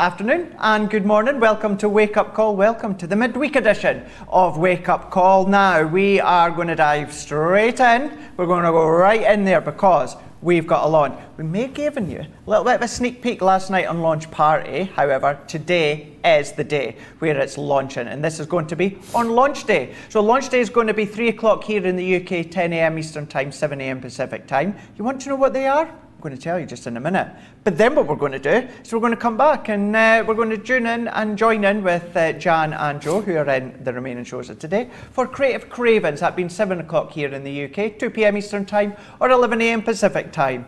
afternoon and good morning. Welcome to Wake Up Call. Welcome to the midweek edition of Wake Up Call. Now, we are going to dive straight in. We're going to go right in there because we've got a launch. We may have given you a little bit of a sneak peek last night on launch party. However, today is the day where it's launching, and this is going to be on launch day. So launch day is going to be three o'clock here in the UK, 10 a.m. Eastern Time, 7 a.m. Pacific Time. You want to know what they are? Going to tell you just in a minute. But then what we're going to do is we're going to come back and uh, we're going to tune in and join in with uh, Jan and Joe, who are in the remaining shows of today, for Creative Cravings. That being 7 o'clock here in the UK, 2 p.m. Eastern Time, or 11 a.m. Pacific Time.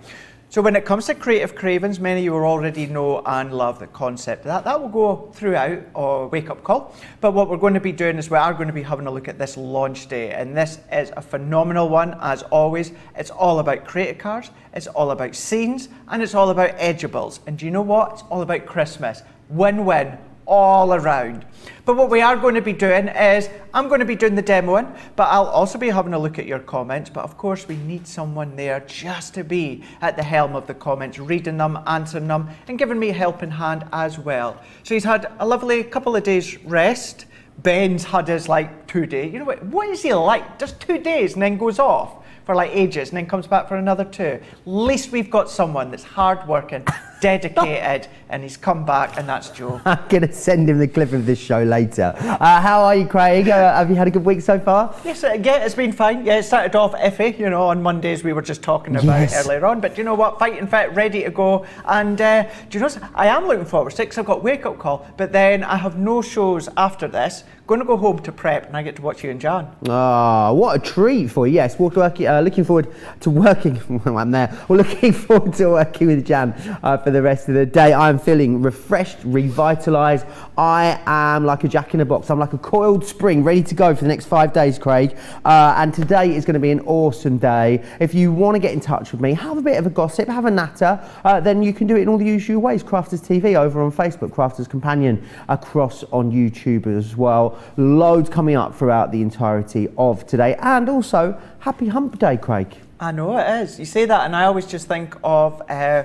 So when it comes to creative cravings, many of you already know and love the concept. That that will go throughout our wake up call. But what we're going to be doing is we are going to be having a look at this launch day, and this is a phenomenal one as always. It's all about creative cards, it's all about scenes, and it's all about edgeables. And do you know what? It's all about Christmas. Win-win all around. But what we are going to be doing is I'm going to be doing the demoing, but I'll also be having a look at your comments. But of course, we need someone there just to be at the helm of the comments, reading them, answering them, and giving me a helping hand as well. So he's had a lovely couple of days rest. Ben's had his like two days. You know what? What is he like? Just two days and then goes off for like ages and then comes back for another two. At least we've got someone that's hardworking, dedicated, and he's come back, and that's Joe. I'm going to send him the clip of this show later. Uh, how are you, Craig? Uh, have you had a good week so far? Yes, uh, yeah, it's been fine. Yeah, it started off iffy, you know, on Mondays we were just talking about yes. earlier on. But do you know what? Fighting fit, ready to go. And uh, do you know, what? I am looking forward to it because I've got wake up call, but then I have no shows after this. Going to go home to prep, and I get to watch you and Jan. Ah, oh, what a treat for you. Yes, we're working, uh, looking forward to working. I'm there. We're looking forward to working with Jan uh, for the rest of the day. I'm feeling refreshed, revitalised. I am like a jack in a box. I'm like a coiled spring, ready to go for the next five days, Craig. Uh, and today is going to be an awesome day. If you want to get in touch with me, have a bit of a gossip, have a natter, uh, then you can do it in all the usual ways. Crafters TV over on Facebook, Crafters Companion across on YouTube as well. Loads coming up throughout the entirety of today. And also, happy hump day, Craig. I know it is. You say that, and I always just think of uh,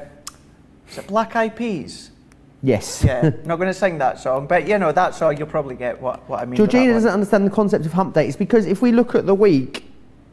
is it Black Eyed Peas? Yes. Yeah, not going to sing that song, but you know that song. You'll probably get what, what I mean. Georgina doesn't understand the concept of hump day. It's because if we look at the week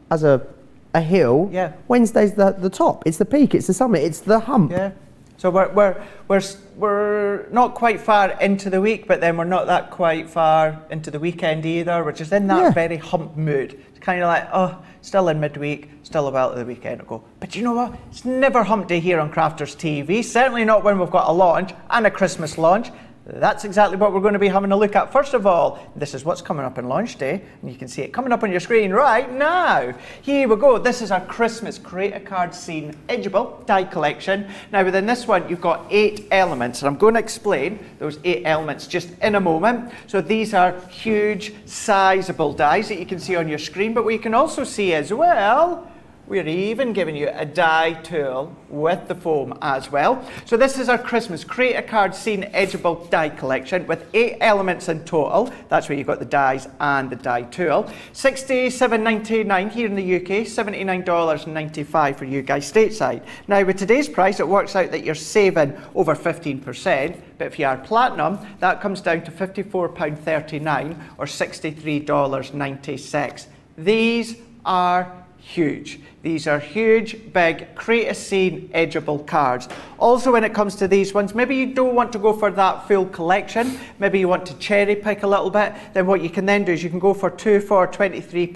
as a a hill, yeah. Wednesday's the the top. It's the peak. It's the summit. It's the hump. Yeah. So we're, we're, we're, we're not quite far into the week, but then we're not that quite far into the weekend either. We're just in that yeah. very hump mood. It's kind of like, oh, still in midweek, still about the weekend to go. But you know what? It's never hump day here on Crafters TV. Certainly not when we've got a launch and a Christmas launch. That's exactly what we're going to be having a look at. First of all, this is what's coming up in launch day, and you can see it coming up on your screen right now. Here we go. This is our Christmas Create a Card Scene Edgeable die collection. Now, within this one, you've got eight elements, and I'm going to explain those eight elements just in a moment. So these are huge, sizable dies that you can see on your screen, but what you can also see as well we're even giving you a die tool with the foam as well. So this is our Christmas Create a Card Scene Edgeable die collection with eight elements in total. That's where you've got the dies and the die tool. $67.99 here in the UK, $79.95 for you guys stateside. Now with today's price, it works out that you're saving over 15%, but if you are platinum, that comes down to £54.39 or $63.96. These are huge. These are huge, big, create a scene, edgeable cards. Also, when it comes to these ones, maybe you don't want to go for that full collection. Maybe you want to cherry pick a little bit. Then what you can then do is you can go for two for £23,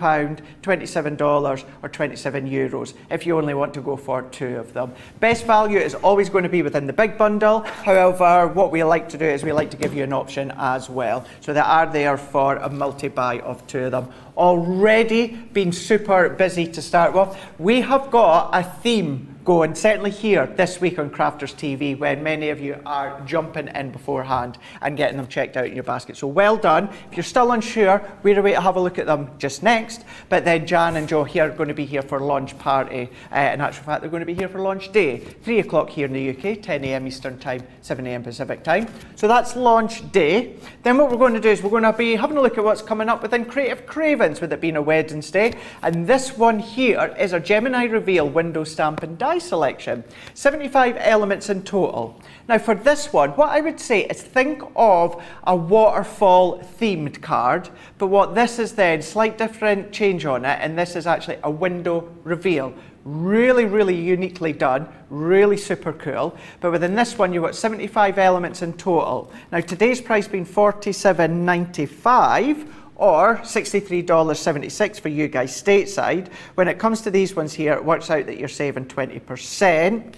$27 or 27 euros if you only want to go for two of them. Best value is always going to be within the big bundle. However, what we like to do is we like to give you an option as well. So they are there for a multi-buy of two of them. Already been super busy to start with. We have got a theme going, certainly here this week on Crafters TV, when many of you are jumping in beforehand and getting them checked out in your basket. So well done. If you're still unsure, we're away to have a look at them just next. But then Jan and Joe here are going to be here for launch party. Uh, in actual fact, they're going to be here for launch day. 3 o'clock here in the UK, 10 a.m. Eastern Time, 7 a.m. Pacific Time. So that's launch day. Then what we're going to do is we're going to be having a look at what's coming up within Creative Cravings, with it being a Wednesday. And this one here is our Gemini Reveal window stamp and die selection. 75 elements in total. Now for this one, what I would say is think of a waterfall themed card, but what this is then, slight different change on it, and this is actually a window reveal. Really, really uniquely done, really super cool. But within this one, you've got 75 elements in total. Now today's price being 47.95 or $63.76 for you guys stateside. When it comes to these ones here, it works out that you're saving 20%.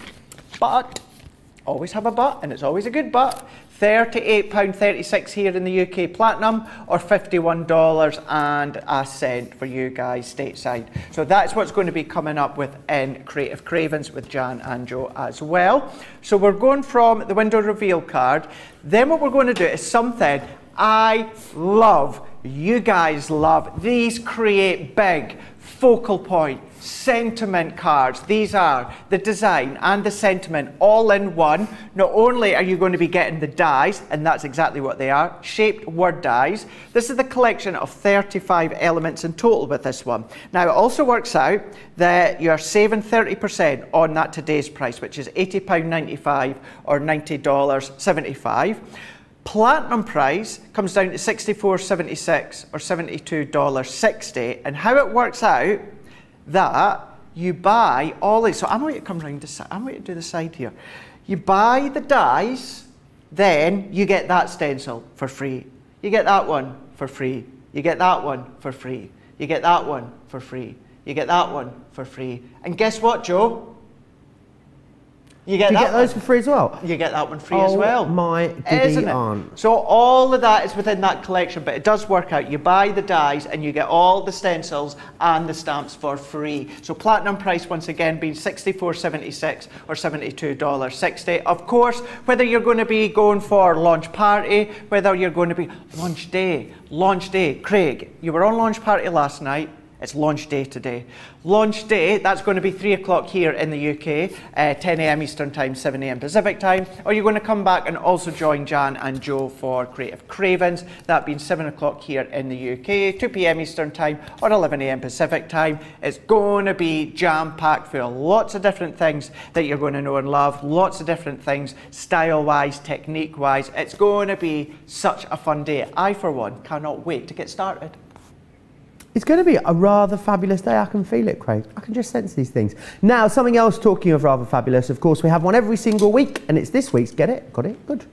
But, always have a but, and it's always a good but. £38.36 here in the UK Platinum or $51 and a cent for you guys stateside. So that's what's going to be coming up within Creative Cravings with Jan and Joe as well. So we're going from the window reveal card. Then what we're going to do is something I love, you guys love. These create big focal point sentiment cards. These are the design and the sentiment all in one. Not only are you going to be getting the dies, and that's exactly what they are, shaped word dies. This is the collection of 35 elements in total with this one. Now it also works out that you're saving 30% on that today's price, which is £80.95 or $90.75. Platinum price comes down to $64.76 or $72.60. And how it works out that you buy all these. So I'm going to come round to I'm going to do the side here. You buy the dies, then you get that stencil for free. You get that one for free. You get that one for free. You get that one for free. You get that one for free. And guess what, Joe? You get, you get those for free as well? You get that one free oh as well. my goody aunt. So all of that is within that collection, but it does work out. You buy the dies and you get all the stencils and the stamps for free. So platinum price once again being $64.76 or $72.60. Of course, whether you're going to be going for launch party, whether you're going to be launch day, launch day. Craig, you were on launch party last night. It's launch day today. Launch day, that's going to be 3 o'clock here in the UK, uh, 10 a.m. Eastern Time, 7 a.m. Pacific Time. Or you're going to come back and also join Jan and Joe for Creative Cravings, that being 7 o'clock here in the UK, 2 p.m. Eastern Time, or 11 a.m. Pacific Time. It's going to be jam packed full. Lots of different things that you're going to know and love, lots of different things, style wise, technique wise. It's going to be such a fun day. I, for one, cannot wait to get started. It's going to be a rather fabulous day. I can feel it, Craig. I can just sense these things. Now, something else talking of rather fabulous, of course, we have one every single week, and it's this week's Get It? Got it? Good.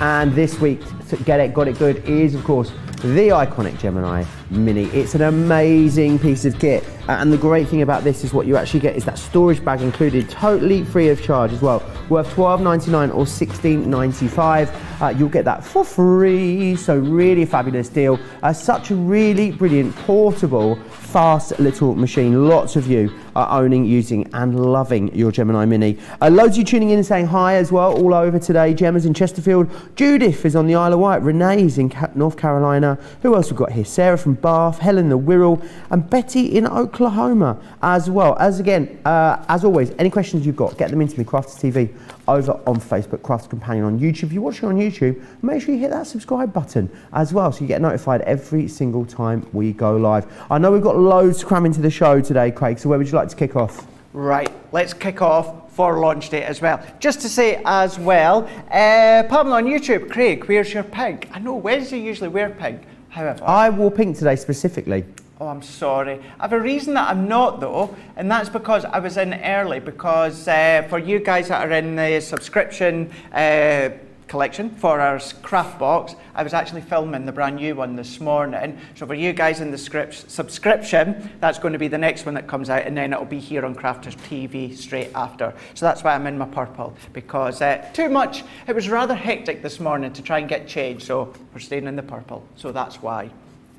And this week, to Get It? Got It? Good is, of course, the iconic Gemini Mini. It's an amazing piece of kit. Uh, and the great thing about this is what you actually get is that storage bag included, totally free of charge as well, worth $12.99 or $16.95. Uh, you'll get that for free, so really fabulous deal. Uh, such a really brilliant, portable, fast little machine. Lots of you are owning, using and loving your Gemini Mini. Uh, loads of you tuning in and saying hi as well all over today. Gemma's in Chesterfield, Judith is on the Isle of Wight, Renee's in North Carolina. Who else we've got here? Sarah from Bath, Helen the Wirral, and Betty in Oklahoma as well. As again, uh, as always, any questions you've got, get them into me, Crafters TV, over on Facebook, Crafters Companion on YouTube. If you're watching on YouTube, make sure you hit that subscribe button as well so you get notified every single time we go live. I know we've got loads to cram into the show today, Craig, so where would you like to kick off? Right, let's kick off for launch day as well. Just to say as well, uh, Pamela on YouTube, Craig, where's your pink? I know Wednesday usually wear pink. However, I wore pink today specifically. Oh, I'm sorry. I have a reason that I'm not, though, and that's because I was in early. Because uh, for you guys that are in the subscription uh, collection for our craft box, I was actually filming the brand new one this morning. So for you guys in the script, subscription, that's going to be the next one that comes out, and then it'll be here on Crafters TV straight after. So that's why I'm in my purple, because uh, too much, it was rather hectic this morning to try and get changed, so we're staying in the purple. So that's why.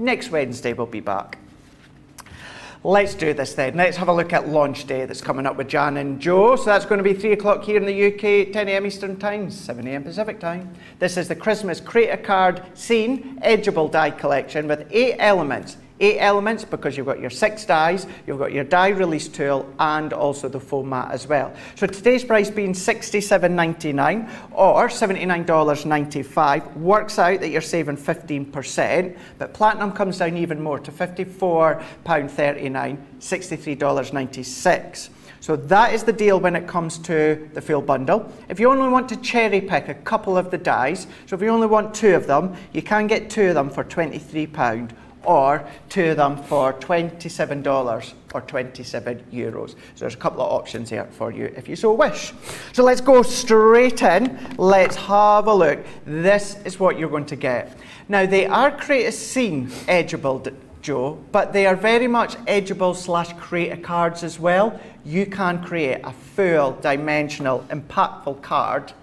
Next Wednesday we'll be back. Let's do this then. Let's have a look at launch day that's coming up with Jan and Joe. So that's going to be 3 o'clock here in the UK, 10 a.m. Eastern Time, 7 a.m. Pacific Time. This is the Christmas Create Card Scene Edgeable Die Collection with eight elements eight elements because you've got your six dies, you've got your die release tool, and also the foam mat as well. So today's price being $67.99 or $79.95 works out that you're saving 15%, but platinum comes down even more to £54.39, $63.96. So that is the deal when it comes to the full bundle. If you only want to cherry pick a couple of the dies, so if you only want two of them, you can get two of them for £23 or two of them for $27 or 27 euros. So there's a couple of options here for you if you so wish. So let's go straight in. Let's have a look. This is what you're going to get. Now they are create a scene edgeable Joe, but they are very much edgeable slash creator cards as well. You can create a full dimensional impactful card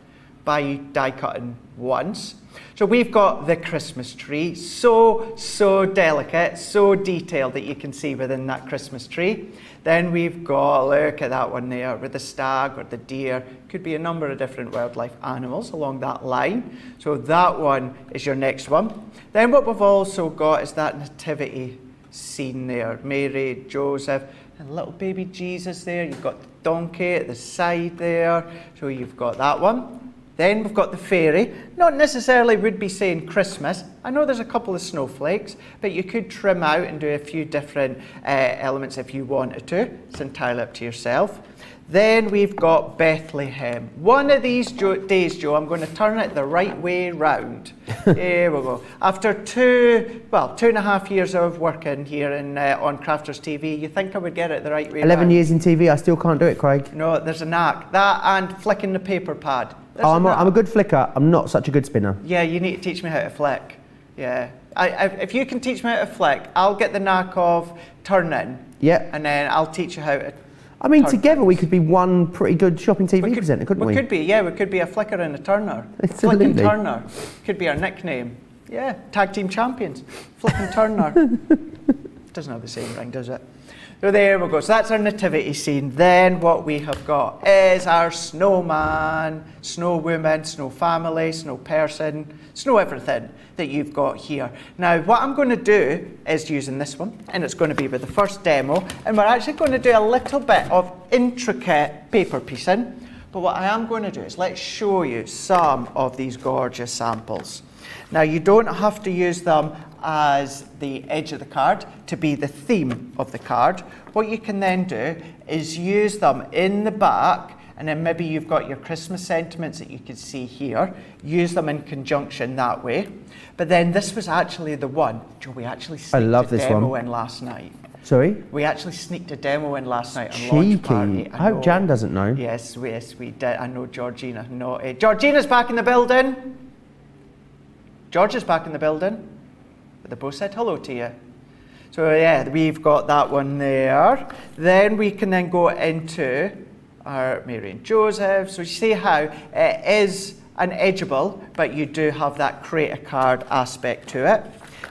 by die cutting once. So we've got the Christmas tree, so, so delicate, so detailed that you can see within that Christmas tree. Then we've got, look at that one there, with the stag or the deer. Could be a number of different wildlife animals along that line. So that one is your next one. Then what we've also got is that nativity scene there. Mary, Joseph, and little baby Jesus there. You've got the donkey at the side there. So you've got that one. Then we've got the fairy. Not necessarily would be saying Christmas. I know there's a couple of snowflakes, but you could trim out and do a few different uh, elements if you wanted to. It's entirely up to yourself. Then we've got Bethlehem. One of these jo- days, Joe, I'm going to turn it the right way round. here we go. After two, well, two and a half years of working here in, uh, on Crafters TV, you think I would get it the right way 11 round? years in TV, I still can't do it, Craig. No, there's a knack. That and flicking the paper pad. There's Oh, I'm, a. I'm a good flicker. I'm not such a good spinner. Yeah, you need to teach me how to flick. Yeah. I, I, if you can teach me how to flick, I'll get the knack of turning. Yeah. And then I'll teach you how to. I mean, together we could be one pretty good shopping TV could- presenter, couldn't we? We could be, yeah, we could be a flicker and a turner. Absolutely. Flick and turner. Could be our nickname. Yeah, tag team champions. Flick and turner. Doesn't have the same ring, does it? So there we go. So that's our nativity scene. Then what we have got is our snowman, snow woman, snow family, snow person, snow everything that you've got here. Now, what I'm going to do is using this one, and it's going to be with the first demo, and we're actually going to do a little bit of intricate paper piecing. But what I am going to do is let's show you some of these gorgeous samples. Now, you don't have to use them as the edge of the card to be the theme of the card. What you can then do is use them in the back, and then maybe you've got your Christmas sentiments that you can see here. Use them in conjunction that way. But then this was actually the one, Joe, we actually sneaked love a this demo one. in last night. Sorry? We actually sneaked a demo in last night on launch party. Cheeky. I hope Jan doesn't know. Yes, yes, we did. I know Georgina. No, uh, Georgina's back in the building. George is back in the building. Said hello to you. So yeah, we've got that one there. Then we can then go into our Mary and Joseph. So you see how it is an edgeable, but you do have that create a card aspect to it.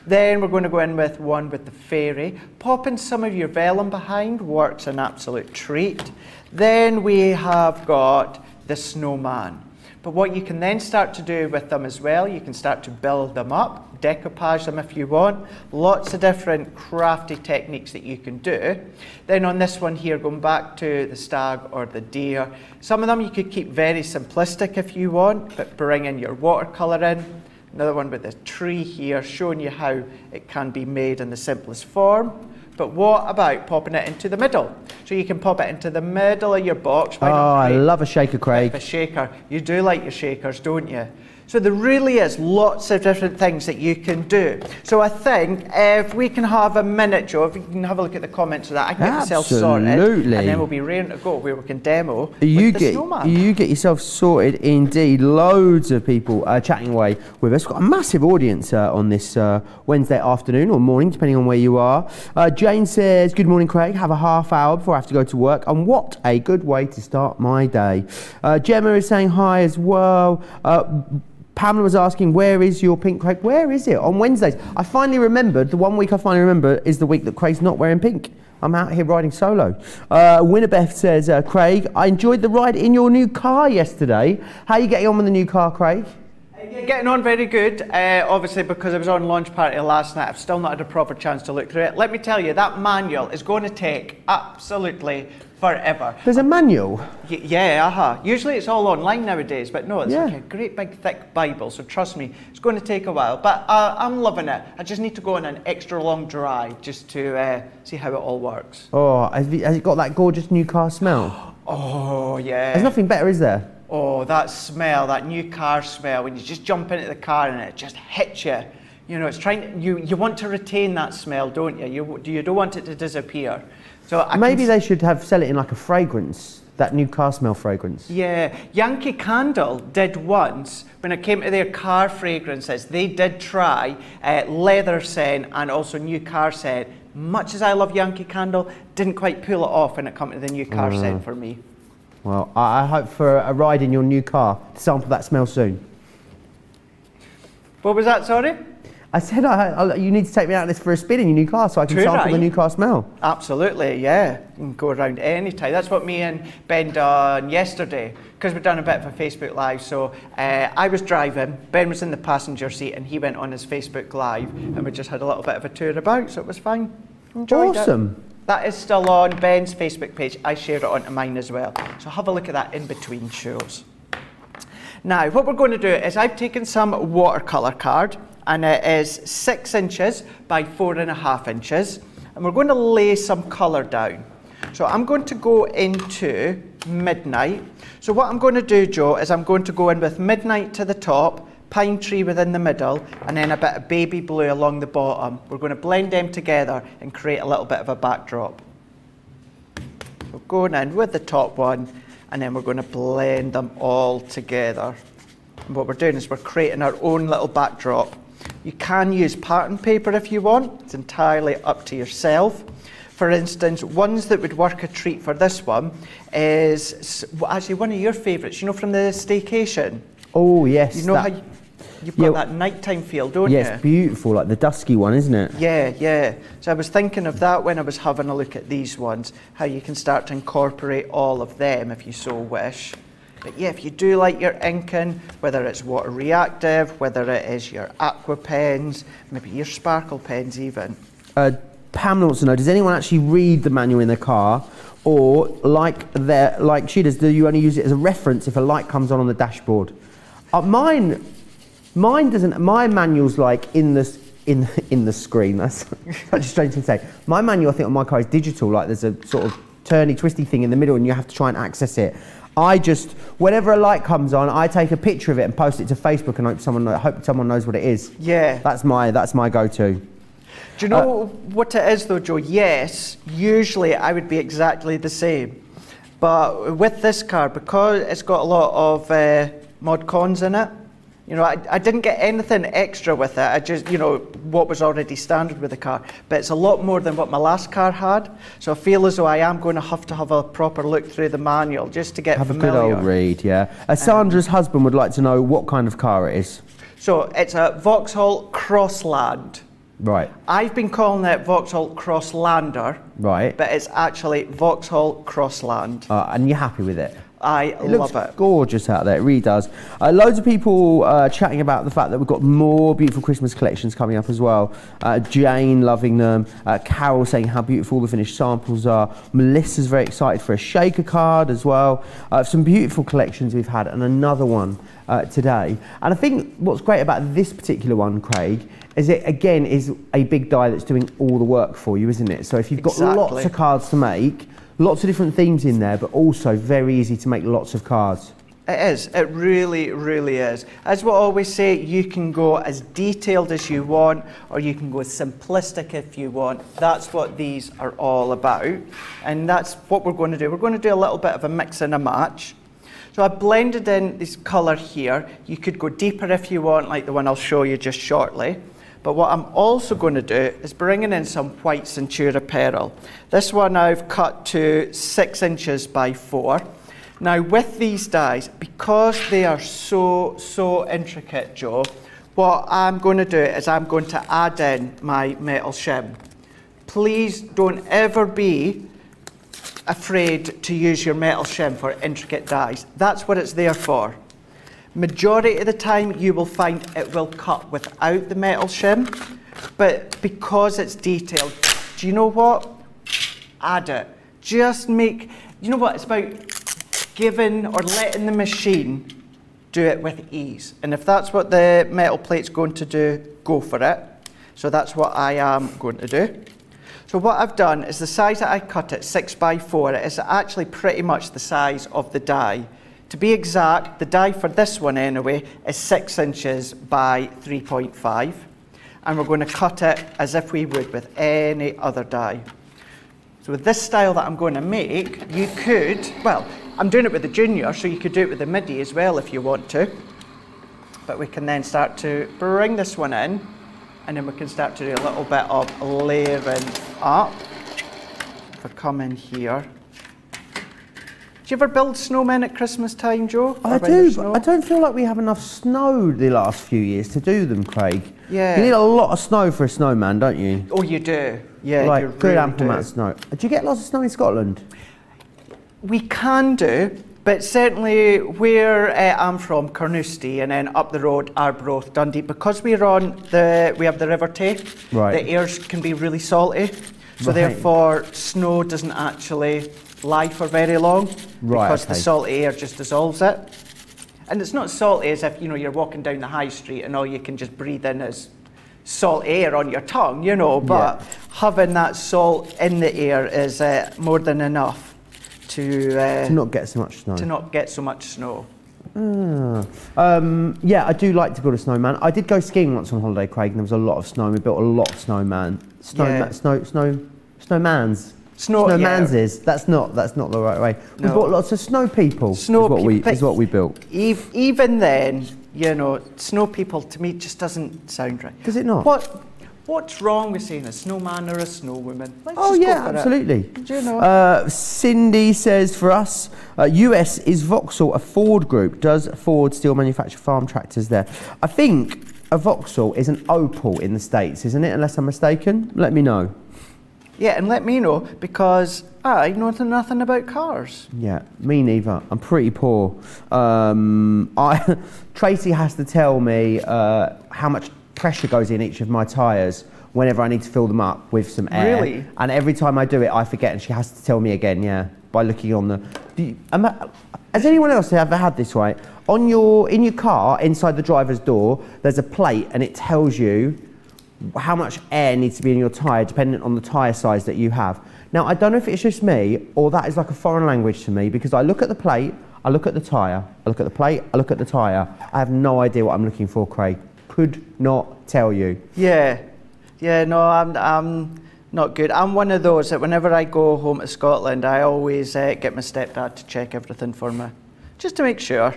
Then we're going to go in with one with the fairy. Popping some of your vellum behind works an absolute treat. Then we have got the snowman. But what you can then start to do with them as well, you can start to build them up, decoupage them if you want. Lots of different crafty techniques that you can do. Then on this one here, going back to the stag or the deer, some of them you could keep very simplistic if you want, but bring in your watercolour in. Another one with the tree here, showing you how it can be made in the simplest form. But what about popping it into the middle? So you can pop it into the middle of your box. Oh, Why not I love a shaker, Craig. a shaker. You do like your shakers, don't you? So there really is lots of different things that you can do. So I think if we can have a minute, Joe, if you can have a look at the comments of that, I can get myself sorted, Absolutely. and then we'll be ready to go where we can demo You with the get snowman. you get yourself sorted indeed. Loads of people are chatting away with us. Got a massive audience uh, on this uh, Wednesday afternoon or morning, depending on where you are. Uh, Jane says, "Good morning, Craig. Have a half hour before I have to go to work, and what a good way to start my day." Uh, Gemma is saying hi as well. Pamela was asking, where is your pink Craig? Where is it? On Wednesdays. I finally remembered, the one week I finally remember is the week that Craig's not wearing pink. I'm out here riding solo. Uh, Winnebeth says, uh, Craig, I enjoyed the ride in your new car yesterday. How are you getting on with the new car, Craig? Getting on very good. Uh, obviously, because I was on launch party last night, I've still not had a proper chance to look through it. Let me tell you, that manual is going to take absolutely forever. There's a manual. Y- yeah, uh-huh. Usually it's all online nowadays, but no, it's Yeah. like a great big thick Bible. So trust me, it's going to take a while. But uh, I'm loving it. I just need to go on an extra long drive just to uh, see how it all works. Oh, has it, has it got that gorgeous new car smell? Oh yeah. There's nothing better, is there? Oh, that smell, that new car smell, when you just jump into the car and it just hits you. You know, it's trying. You you want to retain that smell, don't you? You you don't want it to disappear. So I Maybe they should have sell it in like a fragrance, that new car smell fragrance. Yeah, Yankee Candle did once when it came to their car fragrances. They did try uh, leather scent and also new car scent. Much as I love Yankee Candle, didn't quite pull it off when it came to the new car scent for me. Well, I, I hope for a ride in your new car to sample that smell soon. What was that? Sorry. I said I, I, you need to take me out of this for a spin in your new car so I can sample the right. new car smell. Absolutely, yeah. You can go around any time. That's what me and Ben done yesterday because we've done a bit of a Facebook Live. So uh, I was driving, Ben was in the passenger seat, and he went on his Facebook Live, and we just had a little bit of a tour about. So it was fine. Enjoyed it. Awesome. That is still on Ben's Facebook page. I shared it onto mine as well. So have a look at that in between shows. Now, what we're going to do is I've taken some watercolour card and it is six inches by four and a half inches. And we're going to lay some colour down. So I'm going to go into midnight. So what I'm going to do, Joe, is I'm going to go in with midnight to the top, pine tree within the middle, and then a bit of baby blue along the bottom. We're going to blend them together and create a little bit of a backdrop. So going in with the top one, and then we're going to blend them all together. And what we're doing is we're creating our own little backdrop. You can use pattern paper if you want, it's entirely up to yourself. For instance, ones that would work a treat for this one is well, actually one of your favourites, you know, from the staycation. Oh, yes. You know how you, you've got Yeah. that nighttime feel, don't yeah, you? it's beautiful, like the dusky one, isn't it? Yeah, yeah. So I was thinking of that when I was having a look at these ones, how you can start to incorporate all of them if you so wish. But yeah, if you do like your inking, whether it's water reactive, whether it is your aqua pens, maybe your sparkle pens even. Uh, Pam wants to know: Does anyone actually read the manual in the car, or like their like she does? Do you only use it as a reference if a light comes on on the dashboard? Uh, mine, mine doesn't. My manual's like in the in in the screen. That's such a strange thing to say. My manual, I think, on my car is digital. Like there's a sort of turny, twisty thing in the middle, and you have to try and access it. I just, whenever a light comes on, I take a picture of it and post it to Facebook, and hope someone hope someone knows what it is. Yeah. That's my that's my go-to. Do you know what it is though, Joe? Yes, usually I would be exactly the same. But with this car, because it's got a lot of uh, mod cons in it, you know, I, I didn't get anything extra with it. I just, you know, what was already standard with the car. But it's a lot more than what my last car had. So I feel as though I am going to have to have a proper look through the manual just to get Have a good old read, yeah. Uh, Sandra's husband would like to know what kind of car it is. So it's a Vauxhall Crossland. Right, I've been calling it Vauxhall Crosslander. right. but it's actually Vauxhall Crossland. Uh, and you're happy with it? I It looks love it. gorgeous out there. It really does. Uh, loads of people uh, chatting about the fact that we've got more beautiful Christmas collections coming up as well. Uh, Jane loving them. Uh, Carol saying how beautiful the finished samples are. Melissa's very excited for a shaker card as well. Uh, some beautiful collections we've had, and another one uh, today. And I think what's great about this particular one, Craig, is it again is a big die that's doing all the work for you, isn't it? So if you've got lots of cards to make, lots of different themes in there, but also very easy to make lots of cards. It is. It really, really is. As we always say, you can go as detailed as you want, or you can go as simplistic if you want. That's what these are all about. And that's what we're going to do. We're going to do a little bit of a mix and a match. So I blended in this colour here. You could go deeper if you want, like the one I'll show you just shortly. But what I'm also going to do is bringing in some white Centura Pearl. This one I've cut to six inches by four. Now with these dies, because they are so, so intricate, Joe, what I'm going to do is I'm going to add in my metal shim. Please don't ever be afraid to use your metal shim for intricate dies. That's what it's there for. Majority of the time, you will find it will cut without the metal shim, but because it's detailed, do you know what? Add it. Just make, you know what? It's about giving or letting the machine do it with ease. And if that's what the metal plate's going to do, go for it. So that's what I am going to do. So what I've done is the size that I cut it, 6 by 4 it is actually pretty much the size of the die. To be exact, the die for this one anyway is 6 inches by 3.5 and we're going to cut it as if we would with any other die. So with this style that I'm going to make, you could, well, I'm doing it with the junior, so you could do it with the midi as well if you want to. But we can then start to bring this one in and then we can start to do a little bit of layering up. If I come in here. Do you ever build snowmen at Christmas time, Joe? I do, but I don't feel like we have enough snow the last few years to do them, Craig. Yeah. You need a lot of snow for a snowman, don't you? Oh, you do. Yeah, like you good really ample do. amount of snow. Do you get lots of snow in Scotland? We can do, but certainly where uh, I'm from, Carnoustie, and then up the road, Arbroath, Dundee, because we're on the, we have the River Tay, Right. the airs can be really salty. So Right. therefore, snow doesn't actually lie for very long Right, because the okay. salty air just dissolves it. And it's not salty as if you know you're walking down the high street and all you can just breathe in is salt air on your tongue, you know. But having that salt in the air is uh, more than enough to uh, To not get so much snow. to not get so much snow. Ah. Um, yeah, I do like to build a snowman. I did go skiing once on holiday, Craig, and there was a lot of snow. We built a lot of snowman, snow, Yeah. snow, snow, snowmans. Snow- yeah. snowmanses. That's not. That's not the right way. We No. bought lots of snow people. Snow is what we people. is what we built. Ev- Even then, you know, snow people to me just doesn't sound right. Does it not? What What's wrong with saying a snowman or a snowwoman? Let's Oh yeah, absolutely. Do you know? Uh, Cindy says for us, uh, US is Vauxhall a Ford group? Does Ford still manufacture farm tractors there? I think a Vauxhall is an Opel in the States, isn't it? Unless I'm mistaken. Let me know. Yeah, and let me know because I know nothing about cars. Yeah, me neither. I'm pretty poor. Um, I, Tracy has to tell me uh, how much pressure goes in each of my tyres whenever I need to fill them up with some air. Really? And every time I do it, I forget, and she has to tell me again. Yeah, by looking on the. Do you, I- has anyone else ever had this right? On your in your car, inside the driver's door, there's a plate, and it tells you how much air needs to be in your tyre dependent on the tyre size that you have. Now, I don't know if it's just me or that is like a foreign language to me because I look at the plate, I look at the tyre, I look at the plate, I look at the tyre. I have no idea what I'm looking for, Craig. Could not tell you. Yeah, yeah, no, I'm, I'm not good. I'm one of those that whenever I go home to Scotland, I always uh, get my stepdad to check everything for me, just to make sure.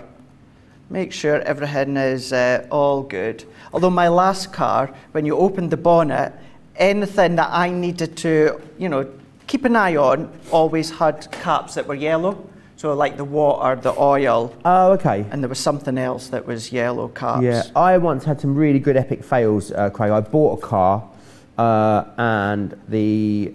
Make sure everything is uh, all good. Although my last car, when you opened the bonnet, anything that I needed to, you know, keep an eye on, always had caps that were yellow. So like the water, the oil, Oh, okay. and there was something else that was yellow caps. Yeah, I once had some really good epic fails, uh, Craig. I bought a car uh, and the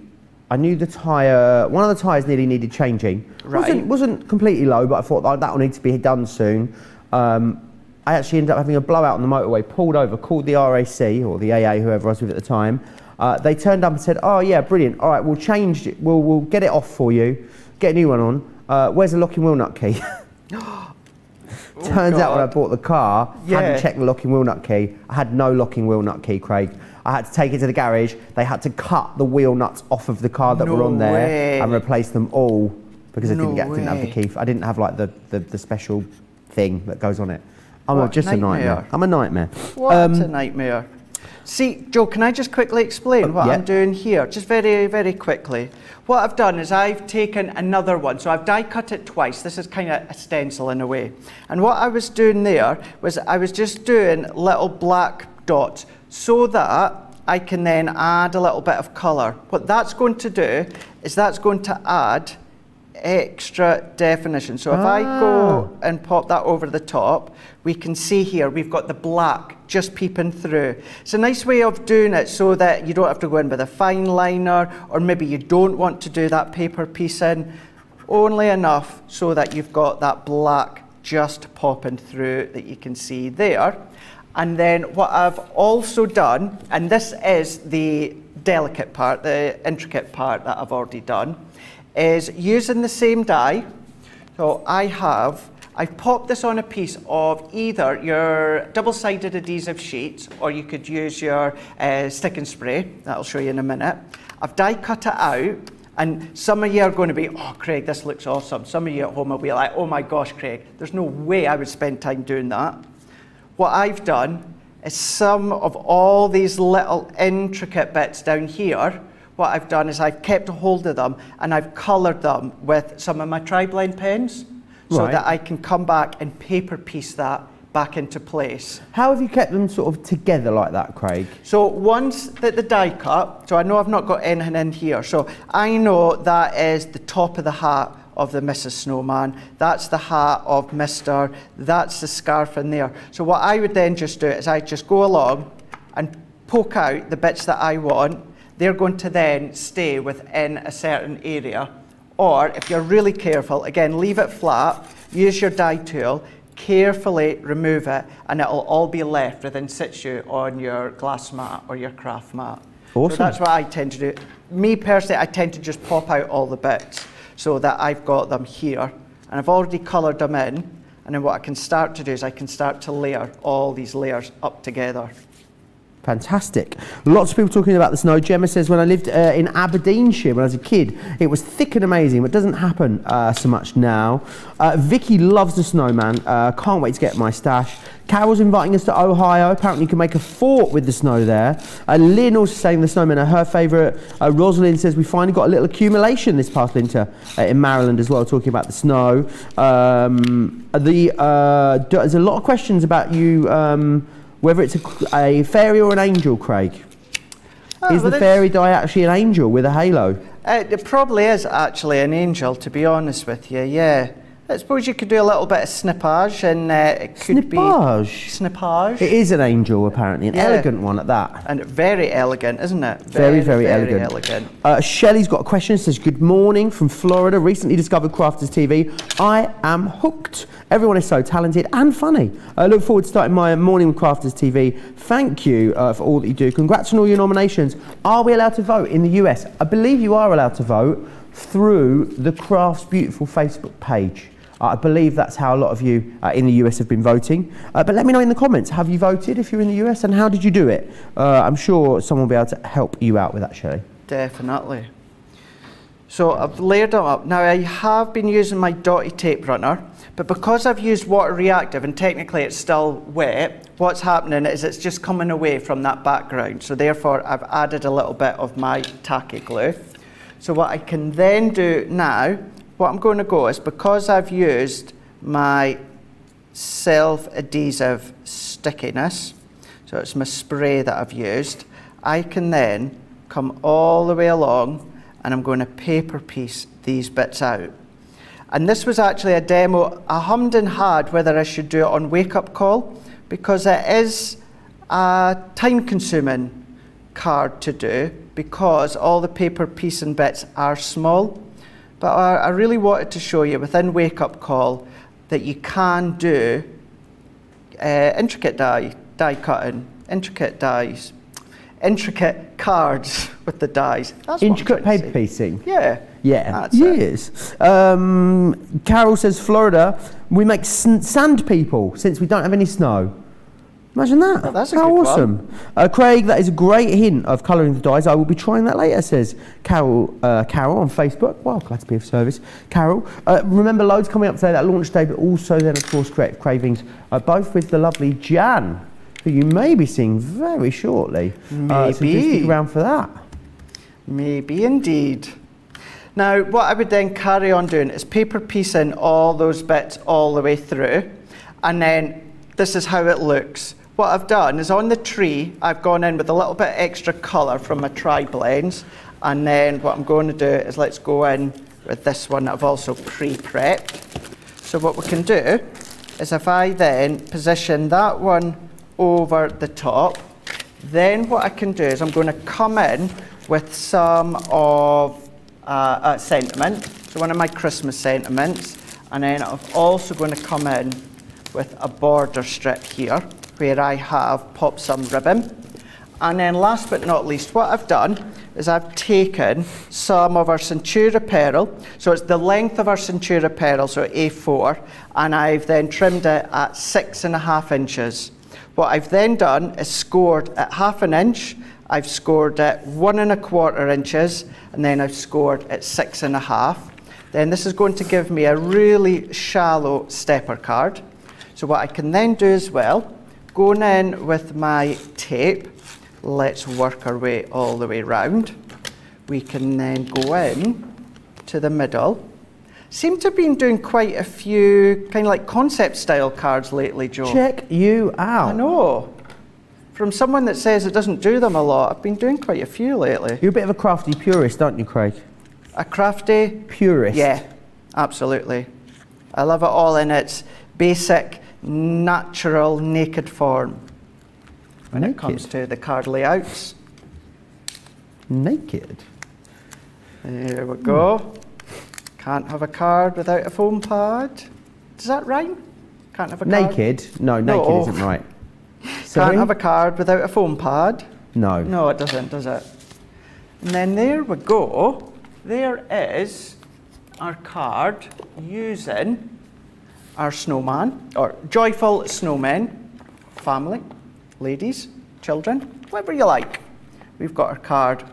I knew the tyre, one of the tyres nearly needed changing. Right. Wasn't, wasn't completely low, but I thought that will need to be done soon. Um, I actually ended up having a blowout on the motorway, pulled over, called the RAC or the AA, whoever I was with at the time. Uh, they turned up and said, "Oh yeah, brilliant. All right, we'll change it. We'll, we'll get it off for you. Get a new one on. Uh, where's the locking wheel nut key?" Turns out when I bought the car, Yeah. hadn't checked the locking wheel nut key. I had no locking wheel nut key, Craig. I had to take it to the garage. They had to cut the wheel nuts off of the car that were on there way. and replace them all because I No didn't get didn't have the key. I didn't have like the, the, the special thing that goes on it. I'm a, What just a nightmare. nightmare. I'm a nightmare. What Um, a nightmare. See, Joe, can I just quickly explain what yeah. I'm doing here? Just very, very quickly. What I've done is I've taken another one. So I've die cut it twice. This is kind of a stencil in a way. And what I was doing there was I was just doing little black dots so that I can then add a little bit of colour. What that's going to do is that's going to add extra definition. So if I go Ah. and pop that over the top, we can see here we've got the black just peeping through. It's a nice way of doing it so that you don't have to go in with a fine liner or maybe you don't want to do that paper piece in. Only enough so that you've got that black just popping through that you can see there. And then what I've also done, and this is the delicate part, the intricate part that I've already done, is using the same die. So I have, I've popped this on a piece of either your double-sided adhesive sheets or you could use your uh, stick and spray, that I'll show you in a minute. I've die cut it out and some of you are going to be, oh, Craig, this looks awesome. Some of you at home will be like, oh my gosh, Craig, there's no way I would spend time doing that. What I've done is some of all these little intricate bits down here, what I've done is I've kept a hold of them and I've coloured them with some of my tri-blend pens so Right. that I can come back and paper piece that back into place. How have you kept them sort of together like that, Craig? So once that the die cut, so I know I've not got anything in here, so I know that is the top of the hat of the Mrs. Snowman, that's the hat of Mr., that's the scarf in there. So what I would then just do is I just go along and poke out the bits that I want. They're going to then stay within a certain area. Or if you're really careful, again, leave it flat, use your die tool, carefully remove it, and it'll all be left within situ on your glass mat or your craft mat. Awesome. So that's what I tend to do. Me personally, I tend to just pop out all the bits so that I've got them here. And I've already coloured them in. And then what I can start to do is I can start to layer all these layers up together. Fantastic. Lots of people talking about the snow. Gemma says, when I lived uh, in Aberdeenshire when I was a kid, it was thick and amazing, but doesn't happen uh, so much now. Uh, Vicky loves the snowman. Uh, can't wait to get my stash. Carol's inviting us to Ohio. Apparently, you can make a fort with the snow there. Uh, Lynn also saying the snowmen are her favourite. Uh, Rosalind says we finally got a little accumulation this past winter uh, in Maryland as well, talking about the snow. Um, the uh, there's a lot of questions about you. Um, whether it's a, a fairy or an angel, Craig. Oh, is well, the fairy die actually an angel with a halo? Uh, it probably is actually an angel, to be honest with you, yeah. I suppose you could do a little bit of snippage and uh, it could be... Snippage? Snippage. It is an angel, apparently, an Yeah. elegant one at that. And very elegant, isn't it? Very, very, elegant. elegant. Uh, Shelley's got a question. Says, "Good morning from Florida. Recently discovered Crafters TV. I am hooked. Everyone is so talented and funny. I look forward to starting my morning with Crafters TV. Thank you uh, for all that you do. Congrats on all your nominations. Are we allowed to vote in the US? I believe you are allowed to vote through the Crafts Beautiful Facebook page. Uh, I believe that's how a lot of you uh, in the US have been voting. Uh, but let me know in the comments, have you voted if you're in the US and how did you do it? Uh, I'm sure someone will be able to help you out with that, Shelley. Definitely. So I've layered them up. Now I have been using my dotty tape runner, but because I've used water reactive and technically it's still wet, what's happening is it's just coming away from that background. So therefore I've added a little bit of my tacky glue. So what I can then do now, what I'm going to go is because I've used my self-adhesive stickiness, so it's my spray that I've used, I can then come all the way along and I'm going to paper piece these bits out. And this was actually a demo I hummed and had whether I should do it on wake up call because it is a time consuming card to do because all the paper piece and bits are small. But I, I really wanted to show you within wake up call that you can do uh, intricate die, die cutting, intricate dies, intricate cards with the dies. That's Intricate paper piecing. Yeah. Yeah, That's yes. Um, Carol says Florida, we make sand people since we don't have any snow. Imagine that. That's a How awesome. Uh, Craig, that is a great hint of colouring the dies. I will be trying that later, says Carol, uh, Carol on Facebook. Well, glad to be of service. Carol, uh, remember loads coming up today, that launch day, but also then, of course, Creative Cravings, uh, both with the lovely Jan, who you may be seeing very shortly. Uh, so do Maybe. stick around for that. Maybe indeed. Now, what I would then carry on doing is paper piecing all those bits all the way through, and then this is how it looks. What I've done is on the tree, I've gone in with a little bit extra colour from my tri-blends, and then what I'm going to do is let's go in with this one that I've also pre-prepped. So what we can do is if I then position that one over the top, then what I can do is I'm going to come in with some of uh, uh, sentiment, so one of my Christmas sentiments, And then I'm also going to come in with a border strip here where I have popped some ribbon. And then last but not least, what I've done is I've taken some of our Centura Pearl, so it's the length of our Centura Pearl, so A4, and I've then trimmed it at six and a half inches. What I've then done is scored at half an inch, I've scored at one and a quarter inches, and then I've scored at six and a half. Then this is going to give me a really shallow stepper card. So what I can then do as well, going in with my tape, let's work our way all the way round. We can then go in to the middle. Seem to have been doing quite a few kind of like concept style cards lately, Joe. Check you out. I know. From someone that says it doesn't do them a lot, I've been doing quite a few lately. You're a bit of a crafty purist, aren't you, Craig? A crafty? Purist. Yeah, absolutely. I love it all in its basic, natural, naked form when naked. it comes to the card layouts. Naked. There we go. Can't have a card without a foam pad. Does that rhyme? Can't have a card. Naked? No, naked No. isn't right. Sorry? Can't have a card without a foam pad. No. No, it doesn't, does it? And then there we go. There is our card using our snowman, or joyful snowmen, family, ladies, children, whatever you like. We've got our card.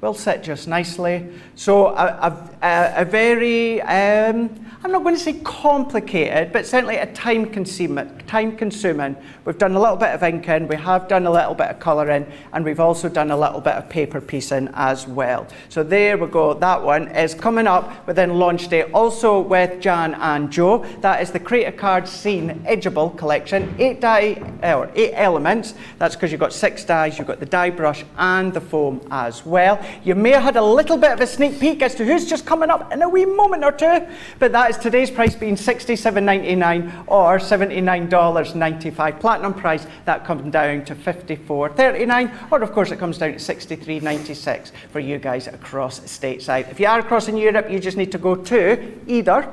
Will sit just nicely. So a, a, a, a very, um, I'm not going to say complicated, but certainly a time consuming, time consuming. We've done a little bit of inking, we have done a little bit of colouring, and we've also done a little bit of paper piecing as well. So there we go. That one is coming up within launch day, also with Jan and Joe. That is the Create a Card Scene Edgeable collection. Eight die, or eight elements. That's because you've got six dies, you've got the die brush and the foam as well. You may have had a little bit of a sneak peek as to who's just coming up in a wee moment or two, but that is today's price being $67.99 or $79.95. Platinum price, that comes down to $54.39, or of course it comes down to $63.96 for you guys across stateside. If you are across in Europe, you just need to go to either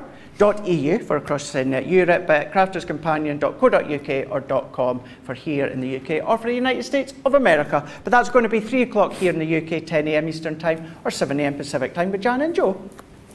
.eu for across in uh, Europe, but crafterscompanion.co.uk or .com for here in the UK or for the United States of America. But that's going to be 3 o'clock here in the UK, 10 a.m. Eastern Time or 7 a.m. Pacific Time with Jan and Joe.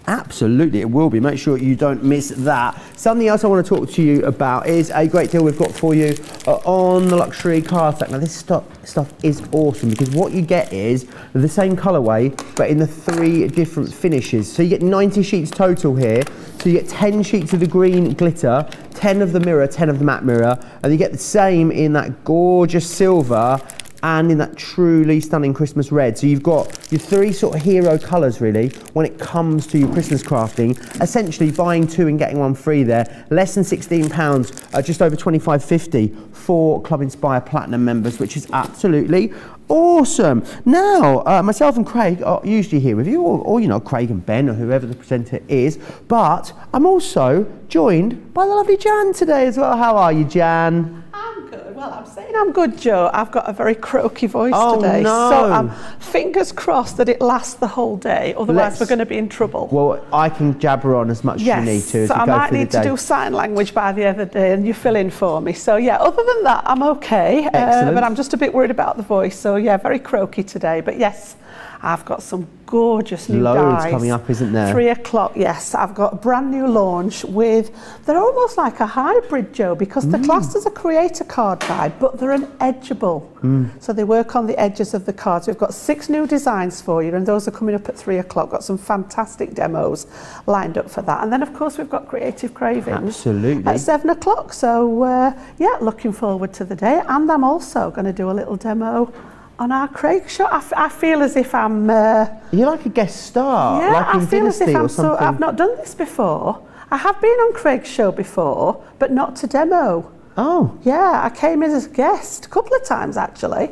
Absolutely, it will be. Make sure you don't miss that. Something else I want to talk to you about is a great deal we've got for you uh, on the luxury card stack. Now, this stuff, stuff is awesome because what you get is the same colourway but in the three different finishes. So you get 90 sheets total here. So you get 10 sheets of the green glitter, 10 of the mirror, 10 of the matte mirror, and you get the same in that gorgeous silver and in that truly stunning Christmas red. So you've got your three sort of hero colours really when it comes to your Christmas crafting. Essentially buying two and getting one free there. Less than £16, uh, just over 25.50 for Club Inspire Platinum members, which is absolutely awesome. Now, uh, myself and Craig are usually here with you, or, or you know, Craig and Ben or whoever the presenter is, but I'm also joined by the lovely Jan today as well. How are you, Jan? I'm good. Well, I'm saying I'm good, Joe. I've got a very croaky voice Oh, today. no. So I'm fingers crossed that it lasts the whole day. Otherwise, Let's- we're going to be in trouble. Well, I can jabber on as much yes. as you need to as so we I go might need to do sign language by the other day, and you fill in for me. So yeah. Other than that, I'm okay. Uh, Excellent. but I'm just a bit worried about the voice. So yeah, very croaky today. But yes. I've got some gorgeous new Loads dies. coming up, isn't there? Three o'clock, yes. I've got a brand new launch with, they're almost like a hybrid, Joe, because Mm. they're classed as a Create a Card die, but they're an edgeable. Mm. So they work on the edges of the cards. We've got six new designs for you, and those are coming up at three o'clock. Got some fantastic demos lined up for that. And then, of course, we've got Creative Cravings Absolutely. at seven o'clock. So, uh, yeah, looking forward to the day. And I'm also going to do a little demo on our Craig show. I, f- I feel as if I'm. Uh, You're like a guest star, yeah, like in I feel as if I'm so. I've not done this before. I have been on Craig's show before, but not to demo. Oh, Yeah, I came in as a guest a couple of times actually.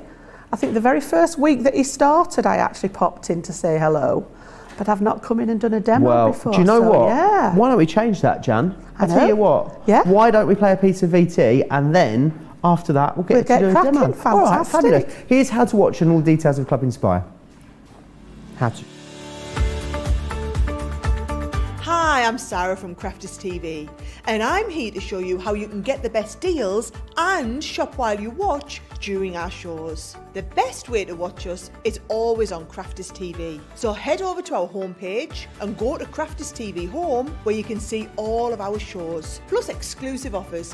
I think the very first week that he started, I actually popped in to say hello, but I've not come in and done a demo well, before. do you know so, what? Yeah. Why don't we change that, Jan? I I'll tell you what. Yeah. Why don't we play a piece of VT and then after that we'll get We'll to get do a cracking. demo. All right, fabulous. Here's how to watch and all the details of Club Inspire. How to. Hi, Hi, I'm Sarah from Crafters TV, and I'm here to show you how you can get the best deals and shop while you watch during our shows. The best way to watch us is always on Crafters TV. So head over to our homepage and go to Crafters TV Home where you can see all of our shows, plus exclusive offers,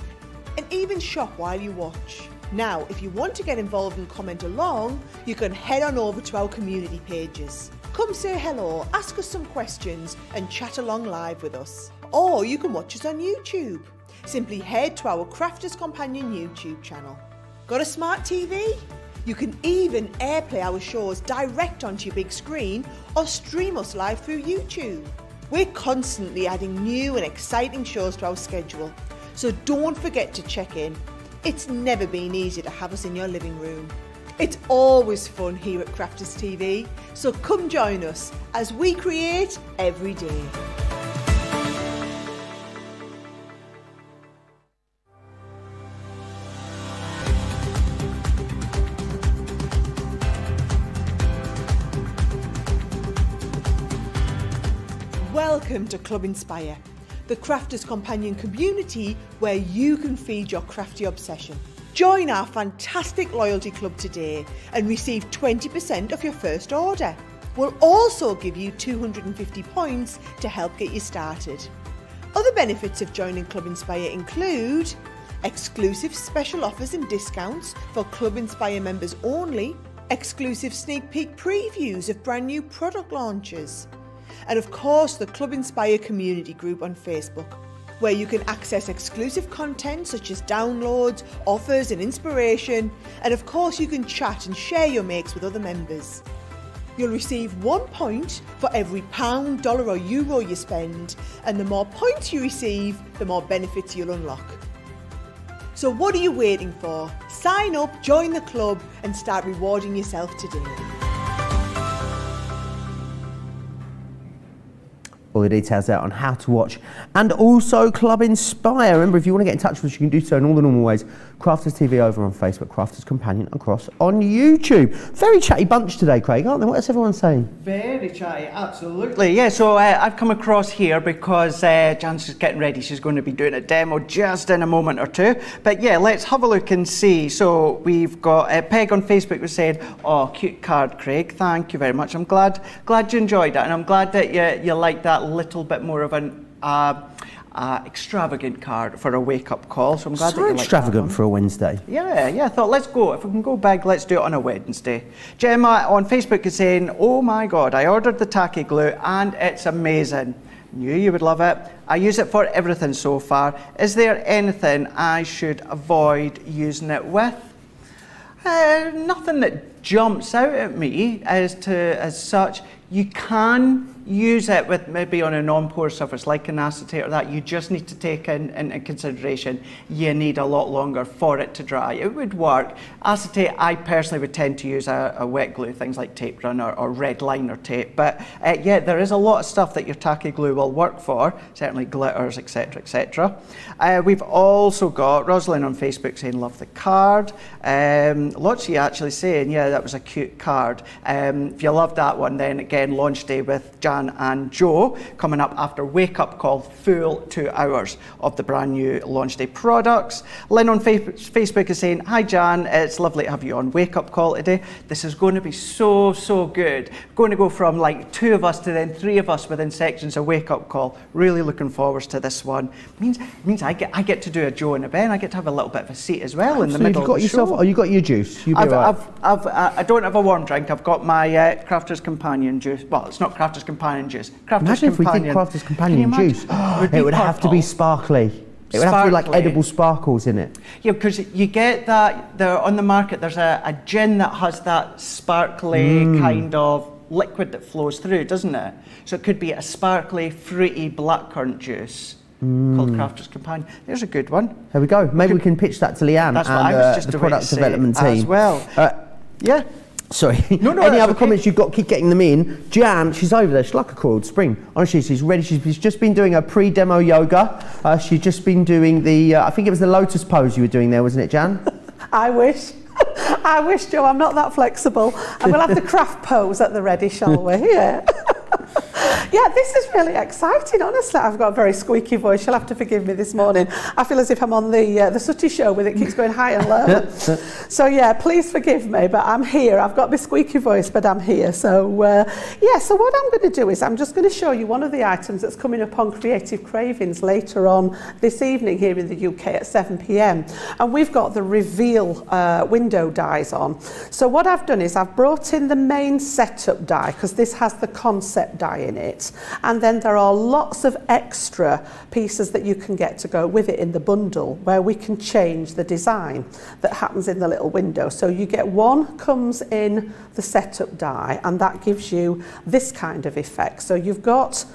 and even shop while you watch. Now, if you want to get involved and comment along, you can head on over to our community pages. Come say hello, ask us some questions, and chat along live with us. Or you can watch us on YouTube. Simply head to our Crafters Companion YouTube channel. Got a smart TV? You can even airplay our shows direct onto your big screen or stream us live through YouTube. We're constantly adding new and exciting shows to our schedule, so don't forget to check in. It's never been easier to have us in your living room. It's always fun here at Crafters TV, so come join us as we create every day. Welcome to Club Inspire, the Crafters Companion community where you can feed your crafty obsession. Join our fantastic loyalty club today and receive 20% of your first order. We'll also give you 250 points to help get you started. Other benefits of joining Club Inspire include exclusive special offers and discounts for Club Inspire members only, exclusive sneak peek previews of brand new product launches, and of course the Club Inspire community group on Facebook, where you can access exclusive content such as downloads, offers, and inspiration, and of course you can chat and share your makes with other members. You'll receive one point for every pound, dollar, or euro you spend, and the more points you receive, the more benefits you'll unlock. So, what are you waiting for? Sign up, join the club, and start rewarding yourself today. All the details out on how to watch and also Club Inspire. Remember, if you want to get in touch with us, you can do so in all the normal ways. Crafters TV over on Facebook, Crafters Companion across on YouTube. Very chatty bunch today, Craig, aren't they? What's everyone saying? Very chatty, absolutely. Yeah, so uh, I've come across here because uh, Jan's just getting ready. She's going to be doing a demo just in a moment or two. But yeah, let's have a look and see. So we've got uh, Peg on Facebook was saying, "Oh, cute card, Craig. Thank you very much. I'm glad glad you enjoyed it, and I'm glad that you you like that little bit more of an." Uh, uh, extravagant card for a wake-up call, so I'm glad So that you like that extravagant one. for a Wednesday. Yeah, yeah, I thought let's go. If we can go big, let's do it on a Wednesday. Gemma on Facebook is saying, Oh my god, I ordered the tacky glue and it's amazing. Knew you would love it. I use it for everything so far. Is there anything I should avoid using it with? Uh, nothing that jumps out at me as to as such. You can use it with maybe on a non-porous surface like an acetate or that. You just need to take in, into consideration you need a lot longer for it to dry. It would work. Acetate, I personally would tend to use a, a wet glue, things like tape runner or, red liner tape. But uh, yeah, there is a lot of stuff that your tacky glue will work for. Certainly glitters, etc., etc. Uh, we've also got Rosalind on Facebook saying love the card. Um, Lotzi actually saying yeah that was a cute card. Um, if you love that one, then again launch day with Jan and Joe coming up after wake up call full two hours of the brand new launch day products. Lynn on Fa- Facebook is saying hi Jan, it's lovely to have you on wake up call today. This is going to be so so good. Going to go from like two of us to then three of us within sections of wake up call. Really looking forward to this one. Means means I get I get to do a Joe and a Ben. I get to have a little bit of a seat as well in the middle you've got of the yourself, show. oh, you got your juice. You'll be I've, right. I've, I've, uh, I don't have a warm drink. I've got my uh, Crafter's Companion juice. Well, it's not Crafter's Companion juice. Crafter's Imagine if we did Companion. Crafters Companion juice. It it would have to be sparkly. It would have to be like edible sparkles in it. Yeah, because you get that there on the market. There's a, a gin that has that sparkly Mm. kind of liquid that flows through, doesn't it? So it could be a sparkly, fruity blackcurrant juice Mm. called Crafter's Companion. There's a good one. There we go. Maybe we can pitch that to Leanne That's and what I was uh, the product development team as well. Uh, Yeah. Sorry. No, no, Any other okay. comments you've got? Keep getting them in. Jan, she's over there. She's like a coiled spring. Honestly, she's ready. She's, she's just been doing a pre-demo yoga. Uh, she's just been doing the. Uh, I think it was the lotus pose you were doing there, wasn't it, Jan? I wish. I wish, Joe, I'm not that flexible. And we'll have the craft pose at the ready, shall we? Yeah. Yeah, this is really exciting. Honestly, I've got a very squeaky voice. You'll have to forgive me this morning. I feel as if I'm on the uh, the Sooty show with it keeps going high and low. so yeah, please forgive me, but I'm here. I've got my squeaky voice, but I'm here. So uh, yeah, so what I'm going to do is I'm just going to show you one of the items that's coming up on Creative Cravings later on this evening here in the UK at 7 p.m. And we've got the reveal uh, window dies on. So what I've done is I've brought in the main setup die because this has the concept die in it. And then there are lots of extra pieces that you can get to go with it in the bundle where we can change the design that happens in the little window. So you get one comes in the setup die and that gives you this kind of effect. So you've got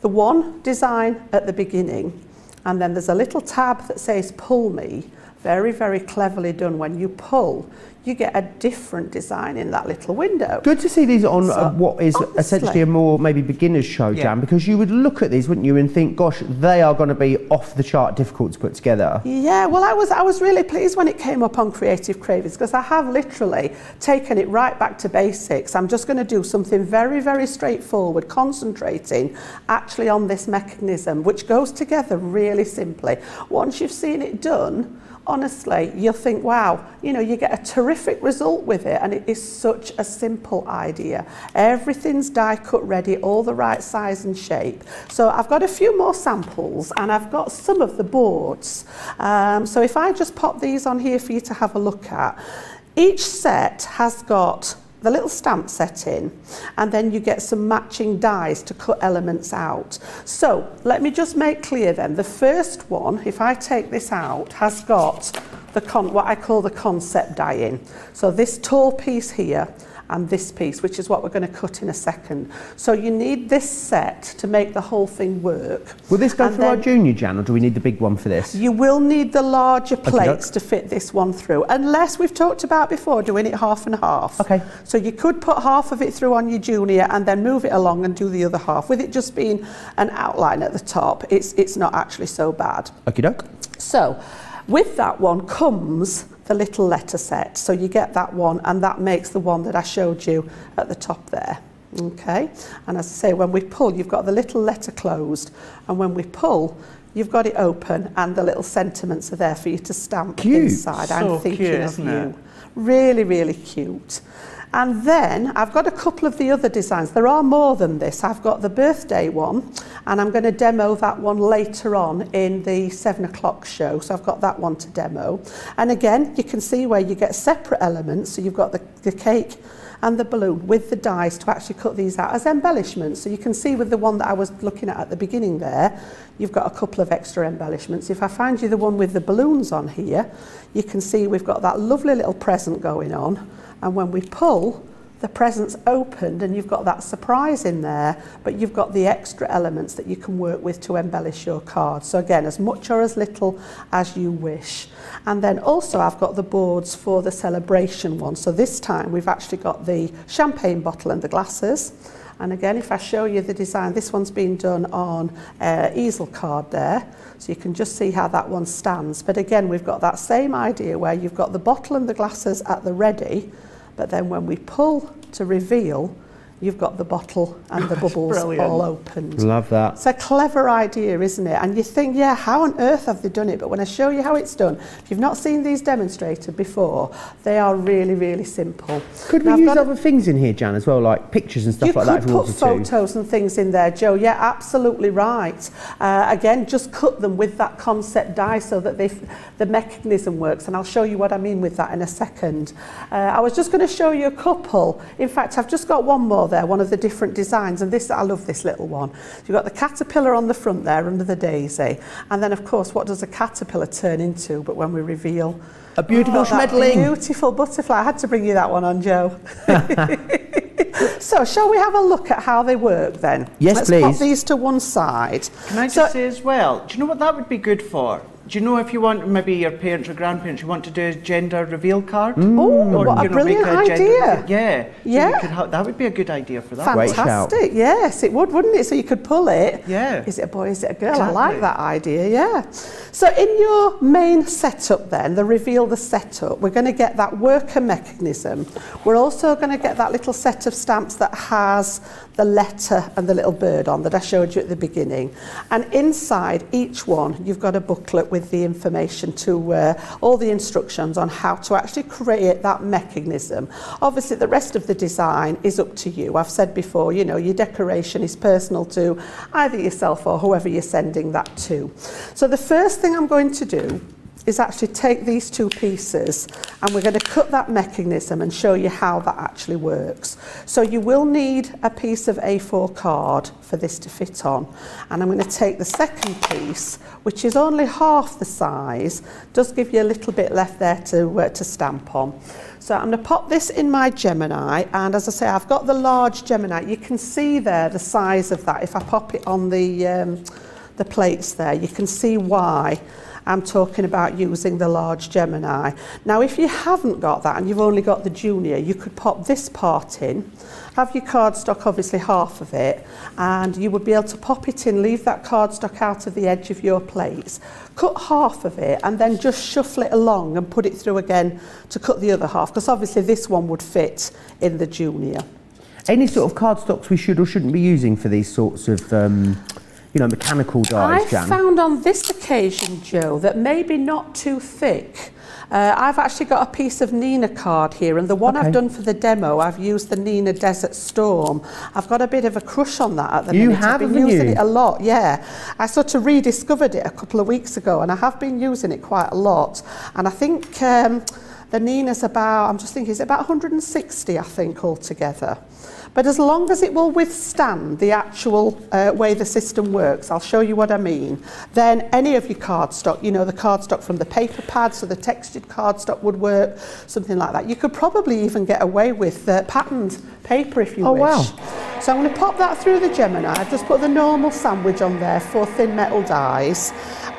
the one design at the beginning and then there's a little tab that says pull me very very cleverly done when you pull you get a different design in that little window. Good to see these on So, uh, what is honestly- essentially a more maybe beginner's show, Yeah. Jan, because you would look at these, wouldn't you, and think, gosh, they are going to be off the chart difficult to put together. Yeah, well, I was I was really pleased when it came up on Creative Cravings because I have literally taken it right back to basics. I'm just going to do something very, very straightforward, concentrating actually on this mechanism, which goes together really simply. Once you've seen it done, honestly, you'll think, wow, you know, you get a terrific result with it, and it is such a simple idea. Everything's die cut ready, all the right size and shape. So I've got a few more samples, and I've got some of the boards. Um, so if I just pop these on here for you to have a look at, each set has got the little stamp set in and then you get some matching dies to cut elements out. So let me just make clear then, the first one, if I take this out, has got the con what I call the concept die in. So this tall piece here and this piece, which is what we're going to cut in a second. So you need this set to make the whole thing work. Will this go And through our junior, Jan, or do we need the big one for this? you will need the larger plates doke. to fit this one through, unless we've talked about before doing it half and half. Okay. So you could put half of it through on your junior and then move it along and do the other half. With it just being an outline at the top, it's, it's not actually so bad. Okie doke. So with that one comes the little letter set. So you get that one and that makes the one that I showed you at the top there. Okay, and as I say, when we pull, you've got the little letter closed, and when we pull, you've got it open, and the little sentiments are there for you to stamp cute. inside. So I'm thinking cute, of you. It? Really, really cute. And then I've got a couple of the other designs. There are more than this. I've got the birthday one, and I'm going to demo that one later on in the seven o'clock show. So I've got that one to demo. And again, you can see where you get separate elements. So you've got the, the cake and the balloon with the dies to actually cut these out as embellishments. So you can see with the one that I was looking at at the beginning there, you've got a couple of extra embellishments. If I find you the one with the balloons on here, you can see we've got that lovely little present going on. And when we pull, the present's opened and you've got that surprise in there, but you've got the extra elements that you can work with to embellish your card. So again, as much or as little as you wish. And then also I've got the boards for the celebration one. So this time we've actually got the champagne bottle and the glasses. And again, if I show you the design, this one's been done on uh, easel card there. So you can just see how that one stands. But again, we've got that same idea where you've got the bottle and the glasses at the ready, but then when we pull to reveal, you've got the bottle and the bubbles brilliant. all opened. Love that. It's a clever idea, isn't it? And you think, yeah, how on earth have they done it? But when I show you how it's done, if you've not seen these demonstrated before, they are really, really simple. Could we Now, I've use got- other things in here, Jan, as well, like pictures and stuff you like that if we put wanted to? photos and things in there, Joe. Yeah, absolutely right. Uh, again, just cut them with that concept die so that they, f- the mechanism works. And I'll show you what I mean with that in a second. Uh, I was just going to show you a couple. In fact, I've just got one more there, one of the different designs. And this, I love this little one. You've got the caterpillar on the front there under the daisy. And then, of course, what does a caterpillar turn into? But when we reveal A beautiful Oh, that. Beautiful butterfly. I had to bring you that one on, Joe. so, shall we have a look at how they work then? Yes, Let's pop these to one side. Can I just So- say as well, do you know what that would be good for? Do you know if you want maybe your parents or grandparents, you want to do a gender reveal card? Mm. Oh, Or, what a know, brilliant a idea. reveal- Yeah. So you Yeah. could ha- that would be a good idea for that. Fantastic, yes, it would, wouldn't it? So you could pull it. Yeah. Is it a boy, is it a girl? I like that idea, yeah. So in your main setup then, the reveal the setup, we're going to get that worker mechanism. We're also going to get that little set of stamps that has the letter and the little bird on that I showed you at the beginning. And inside each one, you've got a booklet with the information to uh, all the instructions on how to actually create that mechanism. Obviously, the rest of the design is up to you. I've said before, you know, your decoration is personal to either yourself or whoever you're sending that to. So the first thing I'm going to do is actually take these two pieces and we're going to cut that mechanism and show you how that actually works. So you will need a piece of A4 card for this to fit on and I'm going to take the second piece which is only half the size, does give you a little bit left there to, uh, to stamp on. So I'm going to pop this in my Gemini and as I say I've got the large Gemini, you can see there the size of that if I pop it on the um, the plates there, you can see why I'm talking about using the large Gemini. Now, if you haven't got that and you've only got the Junior, you could pop this part in, have your cardstock, obviously half of it, and you would be able to pop it in, leave that cardstock out of the edge of your plates, cut half of it, and then just shuffle it along and put it through again to cut the other half, because obviously this one would fit in the Junior. Any sort of cardstocks we should or shouldn't be using for these sorts of, um, you know, mechanical dies, I Jan? found on this occasion, Joe, that maybe not too thick. Uh, I've actually got a piece of Nina card here, and the one Okay. I've done for the demo, I've used the Nina Desert Storm. I've got a bit of a crush on that at the You minute. have, I've been using you? it a lot, yeah. I sort of rediscovered it a couple of weeks ago, and I have been using it quite a lot. And I think um, the Nina's about, I'm just thinking, it's about 160, I think, altogether. But as long as it will withstand the actual uh, way the system works, I'll show you what I mean, then any of your cardstock, you know, the cardstock from the paper pads, so the textured cardstock would work, something like that. You could probably even get away with uh, patterned paper if you Oh, wish. wow. So I'm going to pop that through the Gemini. I've just put the normal sandwich on there for thin metal dies,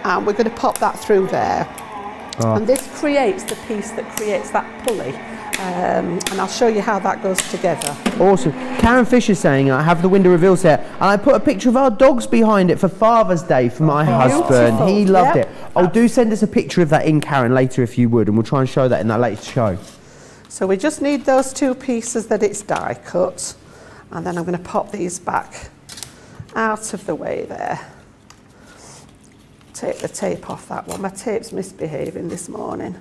and we're going to pop that through there. And this creates the piece that creates that pulley. Um, and I'll show you how that goes together. Awesome. Karen Fisher's saying, I have the window reveal set, and I put a picture of our dogs behind it for Father's Day for my husband. He loved Yep. it. Oh, do send us a picture of that in, Karen, later if you would, and we'll try and show that in that latest show. So we just need those two pieces that it's die cut. And then I'm going to pop these back out of the way there. Take the tape off that one. My tape's misbehaving this morning.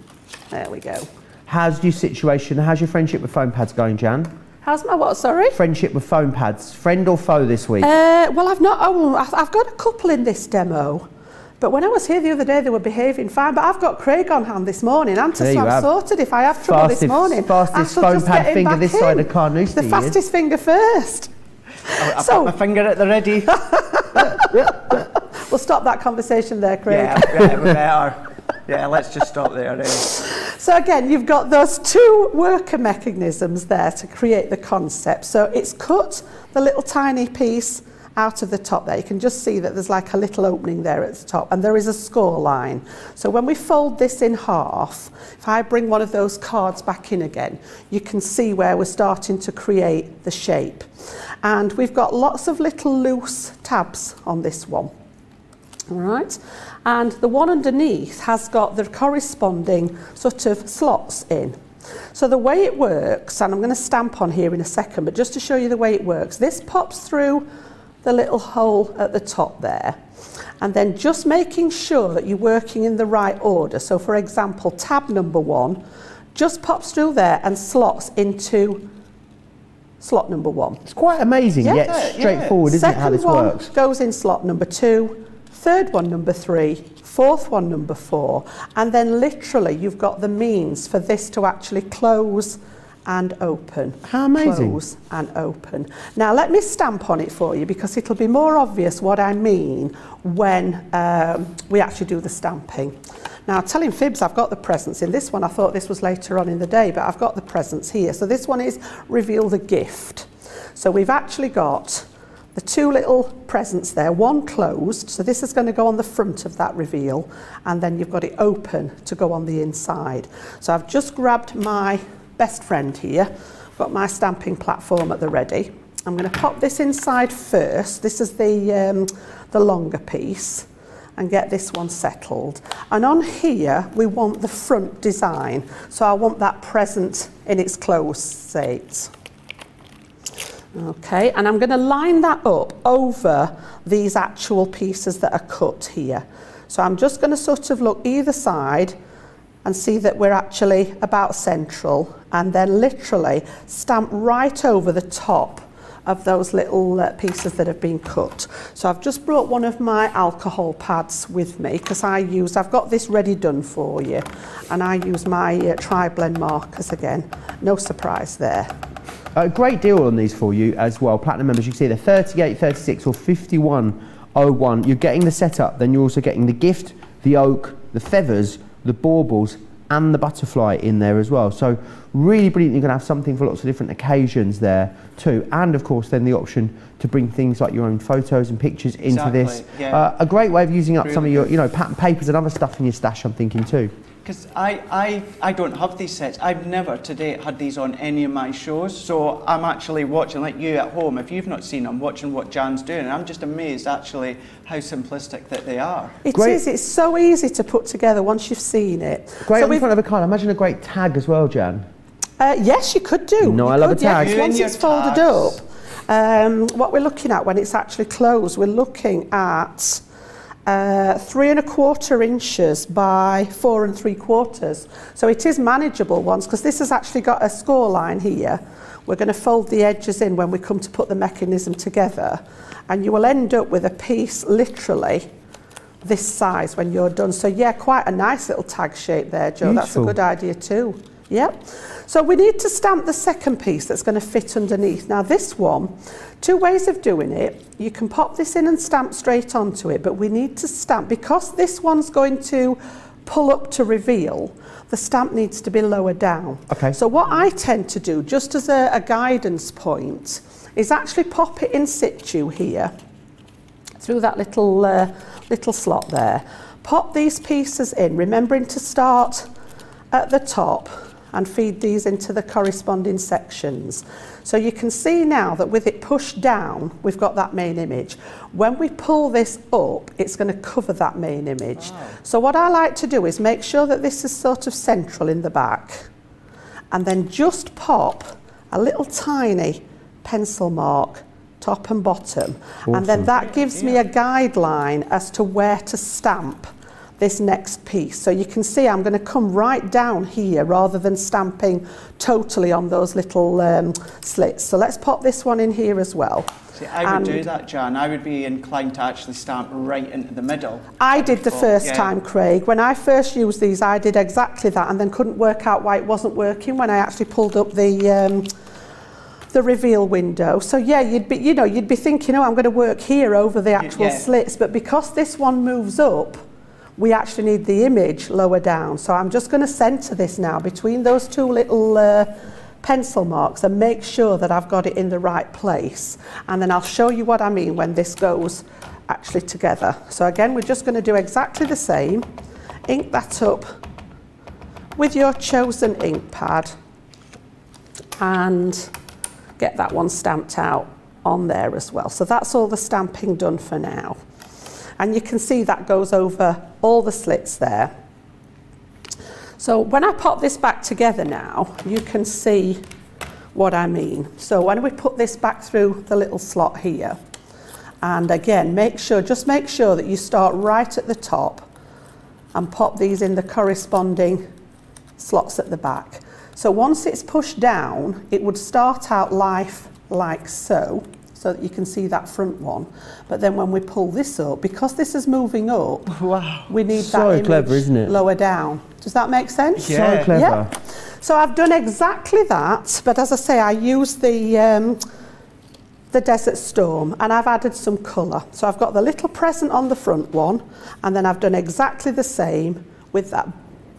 There we go. How's your situation? How's your friendship with foam pads going, Jan? How's my what, sorry? Friendship with foam pads. Friend or foe this week? Uh, well, I've not. Oh, I've I've got a couple in this demo. But when I was here the other day, they were behaving fine. But I've got Craig on hand this morning. I'm There just you sorted if I have trouble this Fastest- morning. fastest I shall foam pad finger back this side of Carnoustie, The he is. fastest finger first. I've So- got my finger at the ready. We'll stop that conversation there, Craig. yeah, yeah, we better. Yeah, let's just stop there. eh? So again, you've got those two worker mechanisms there to create the concept. So it's cut the little tiny piece out of the top there. You can just see that there's like a little opening there at the top and there is a score line. So when we fold this in half, if I bring one of those cards back in again, you can see where we're starting to create the shape. And we've got lots of little loose tabs on this one. All right. And the one underneath has got the corresponding sort of slots in. So the way it works, and I'm going to stamp on here in a second, but just to show you the way it works, this pops through the little hole at the top there. And then just making sure that you're working in the right order. So for example, tab number one just pops through there and slots into slot number one. it's quite amazing, Yeah. yet Yeah, straightforward, isn't it, how Second this one works? goes in slot number two, third one number three, fourth one number four, and then literally you've got the means for this to actually close and open. How amazing. Close and open. Now let me stamp on it for you because it'll be more obvious what I mean when um, we actually do the stamping. Now telling fibs, I've got the presents in this one. I thought this was later on in the day, but I've got the presents here. So this one is reveal the gift. So we've actually got the two little presents there, one closed, so this is going to go on the front of that reveal, and then you've got it open to go on the inside. So I've just grabbed my best friend here, got my stamping platform at the ready. I'm going to pop this inside first. This is the, um, the longer piece and get this one settled. And on here, we want the front design. So I want that present in its closed state. Okay, and I'm going to line that up over these actual pieces that are cut here. So I'm just going to sort of look either side and see that we're actually about central and then literally stamp right over the top of those little uh, pieces that have been cut. So I've just brought one of my alcohol pads with me because I use, I've got this ready done for you and I use my uh, tri-blend markers again. No surprise there. A great deal on these for you as well. Platinum members, you can see they're 38, 36 or 5101. You're getting the setup, then you're also getting the gift, the oak, the feathers, the baubles and the butterfly in there as well. So really brilliant. You're going to have something for lots of different occasions there too. And of course then the option to bring things like your own photos and pictures into Exactly, this. yeah. Uh, a great way of using up some of your, you know, pattern papers and other stuff in your stash, I'm thinking too. Because I, I, I don't have these sets. I've never to date had these on any of my shows. So I'm actually watching, like you at home, if you've not seen them, watching what Jan's doing. And I'm just amazed actually how simplistic that they are. It is. Great. it's so easy to put together once you've seen it. Great so on the we've- front of a card. Imagine a great tag as well, Jan. Uh, yes, you could do. No, You I love a could, yeah, tag. 'cause You and once it's folded tags. up, um, what we're looking at when it's actually closed, we're looking at uh, three and a quarter inches by four and three quarters. So it is manageable ones because this has actually got a score line here. We're going to fold the edges in when we come to put the mechanism together, and you will end up with a piece literally this size when you're done. So yeah, quite a nice little tag shape there, Joe. That's a good idea too. Yep. So we need to stamp the second piece that's going to fit underneath. Now this one, two ways of doing it. You can pop this in and stamp straight onto it, but we need to stamp, because this one's going to pull up to reveal, the stamp needs to be lower down. Okay. So what I tend to do, just as a, a guidance point, is actually pop it in situ here through that little uh, little slot there. Pop these pieces in, remembering to start at the top and feed these into the corresponding sections. So you can see now that with it pushed down, we've got that main image. When we pull this up, it's going to cover that main image. So what I like to do is make sure that this is sort of central in the back and then just pop a little tiny pencil mark top and bottom and then that gives me a guideline as to where to stamp this next piece so you can see I'm going to come right down here rather than stamping totally on those little um, slits so let's pop this one in here as well See, I would do that, Jan. I would be inclined to actually stamp right into the middle. I did the first yeah. time, Craig. When I first used these, I did exactly that and then couldn't work out why it wasn't working when I actually pulled up the um, the reveal window. So yeah, you'd be you know, you'd be thinking, "Oh, I'm going to work here over the actual yeah. slits," but because this one moves up, we actually need the image lower down. So I'm just going to center this now between those two little uh, pencil marks and make sure that I've got it in the right place. And then I'll show you what I mean when this goes actually together. So again, we're just going to do exactly the same. Ink that up with your chosen ink pad and get that one stamped out on there as well. So that's all the stamping done for now. And you can see that goes over all the slits there. So when I pop this back together now, you can see what I mean. So when we put this back through the little slot here, and again, make sure, just make sure that you start right at the top and pop these in the corresponding slots at the back. So once it's pushed down, it would start out life like so, so that you can see that front one. But then when we pull this up, because this is moving up, Wow. we need So that image clever, isn't it? lower down. Does that make sense? Yeah. So clever. Yeah. So I've done exactly that, but as I say, I use the um, the Desert Storm and I've added some colour. So I've got the little present on the front one, and then I've done exactly the same with that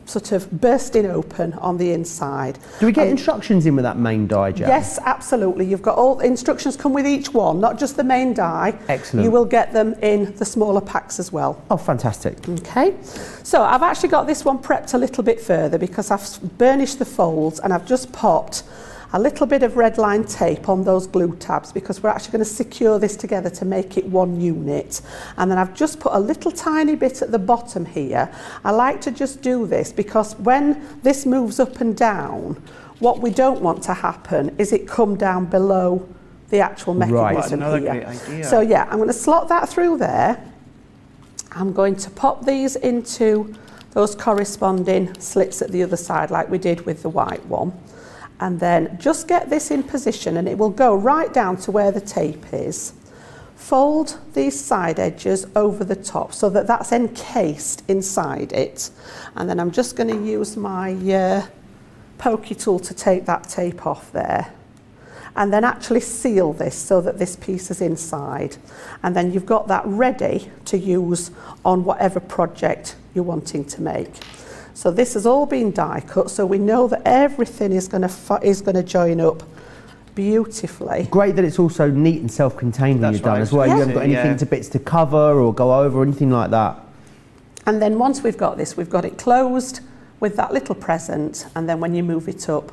sort of bursting open on the inside. Do we get and instructions in with that main die, Jack? Yes, absolutely. You've got all instructions come with each one, not just the main die. Excellent. You will get them in the smaller packs as well. Oh, fantastic. Okay. So I've actually got this one prepped a little bit further because I've burnished the folds and I've just popped a little bit of red line tape on those glue tabs because we're actually going to secure this together to make it one unit. And then I've just put a little tiny bit at the bottom here. I like to just do this because when this moves up and down, what we don't want to happen is it come down below the actual Right. mechanism Another here. great idea. So yeah, I'm going to slot that through there. I'm going to pop these into those corresponding slits at the other side like we did with the white one. And then just get this in position and it will go right down to where the tape is. Fold these side edges over the top so that that's encased inside it. And then I'm just going to use my uh, pokey tool to take that tape off there and then actually seal this so that this piece is inside. And then you've got that ready to use on whatever project you're wanting to make. So this has all been die cut, so we know that everything is going to is going to join up beautifully. Great that it's also neat and self-contained when you're done as well. You haven't got anything Yeah. to bits to cover or go over or anything like that. And then once we've got this, we've got it closed with that little present, and then when you move it up,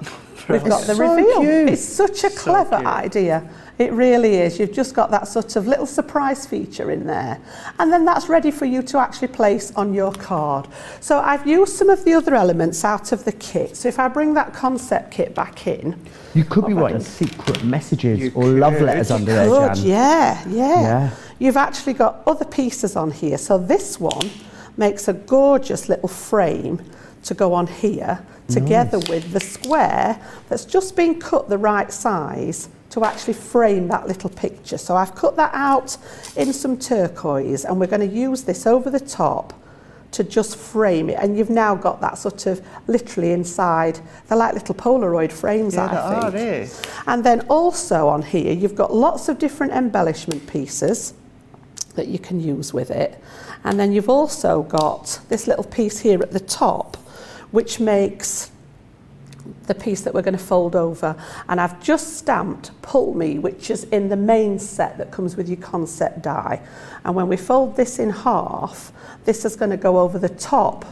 we've got the So reveal. cute. It's such a clever cute. idea. It really is. You've just got that sort of little surprise feature in there. And then that's ready for you to actually place on your card. So I've used some of the other elements out of the kit. So if I bring that concept kit back in, You could be oh, writing secret messages You or love letters under there, Jan. yeah, yeah, Yeah. You've actually got other pieces on here. So this one makes a gorgeous little frame to go on here, together with the square that's just been cut the right size to actually frame that little picture. So I've cut that out in some turquoise and we're going to use this over the top to just frame it and you've now got that sort of literally inside they're like little polaroid frames Yeah, I they are, think eh? and then also on here, you've got lots of different embellishment pieces that you can use with it. And then you've also got this little piece here at the top, which makes the piece that we're going to fold over. And I've just stamped Pull Me, which is in the main set that comes with your concept die. And when we fold this in half, this is going to go over the top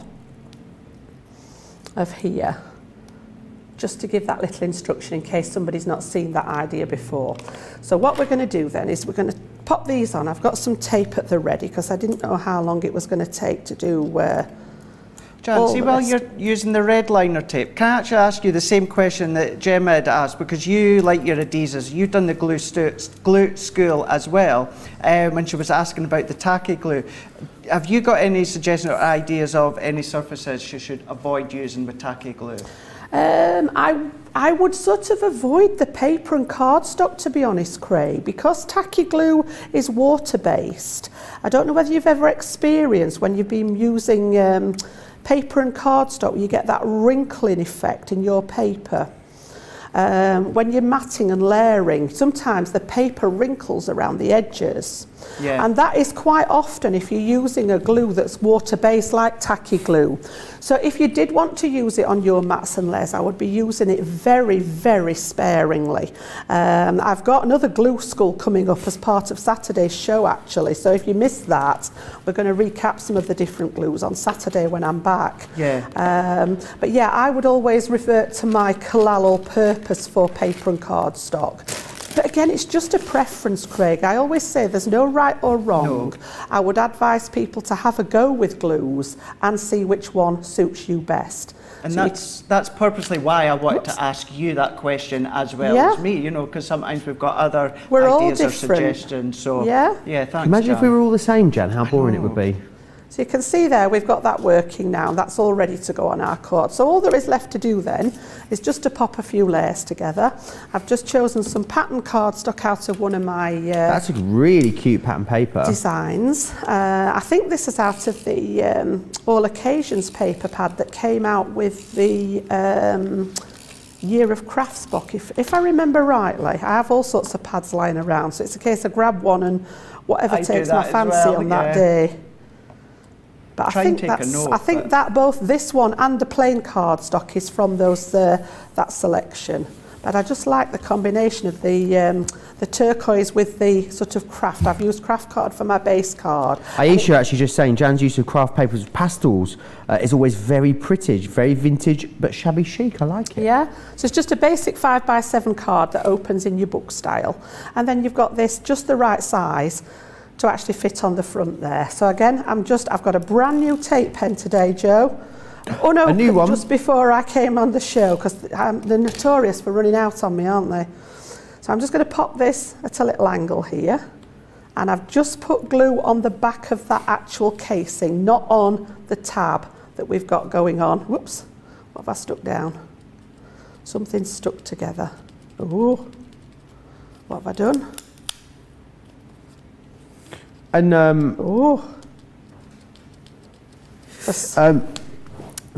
of here just to give that little instruction in case somebody's not seen that idea before. So what we're going to do then is we're going to pop these on. I've got some tape at the ready because I didn't know how long it was going to take to do uh, John, all see while rest. you're using the red liner tape, can I actually ask you the same question that Gemma had asked? Because you, like your Adizes, you've done the glue, stu- glue school as well um, when she was asking about the tacky glue. Have you got any suggestions or ideas of any surfaces she should avoid using with tacky glue? Um, I, I would sort of avoid the paper and cardstock, to be honest, Craig, because tacky glue is water-based. I don't know whether you've ever experienced when you've been using um, Paper and cardstock, you get that wrinkling effect in your paper. Um, when you're matting and layering, sometimes the paper wrinkles around the edges. Yeah. And that is quite often if you're using a glue that's water-based like tacky glue. So if you did want to use it on your mats and layers, I would be using it very, very sparingly. Um, I've got another glue school coming up as part of Saturday's show actually. So if you missed that, we're going to recap some of the different glues on Saturday when I'm back. Yeah. Um, but yeah, I would always revert to my Collall All Purpose for paper and cardstock. But again, it's just a preference, Craig. I always say there's no right or wrong. No. I would advise people to have a go with glues and see which one suits you best. And So you- that's that's purposely why I wanted to ask you that question as well Yeah. as me, you know, because sometimes we've got other We're all ideas or suggestions. So Yeah. yeah, thanks. Imagine if we were all the same, Jan, how boring it would be. So you can see there we've got that working now. That's all ready to go on our cord. So all there is left to do then is just to pop a few layers together. I've just chosen some pattern cardstock out of one of my... Uh, That's a really cute pattern paper. ...designs. Uh, I think this is out of the um, All Occasions paper pad that came out with the... Um, Year of Crafts book, if, if I remember rightly. I have all sorts of pads lying around, so it's a case of grab one and whatever I takes my fancy well, on yeah. that day. But Try I and think take a that's, note, I think but- that both this one and the plain cardstock is from those uh, that selection. But I just like the combination of the um, the turquoise with the sort of craft. I've used craft card for my base card. Aisha actually just saying Jan's use of craft papers with pastels uh, is always very pretty, very vintage, but shabby chic. I like it. Yeah, so it's just a basic 5 by 7 card that opens in your book style. And then you've got this just the right size to actually fit on the front there. So again, I'm just, I've got a brand new tape pen today, Joe. Unopened new one? just before I came on the show because um, they're notorious for running out on me, aren't they? So I'm just going to pop this at a little angle here. And I've just put glue on the back of that actual casing, not on the tab that we've got going on. Whoops, what have I stuck down? Something stuck together. Ooh, what have I done? And um. That's- um,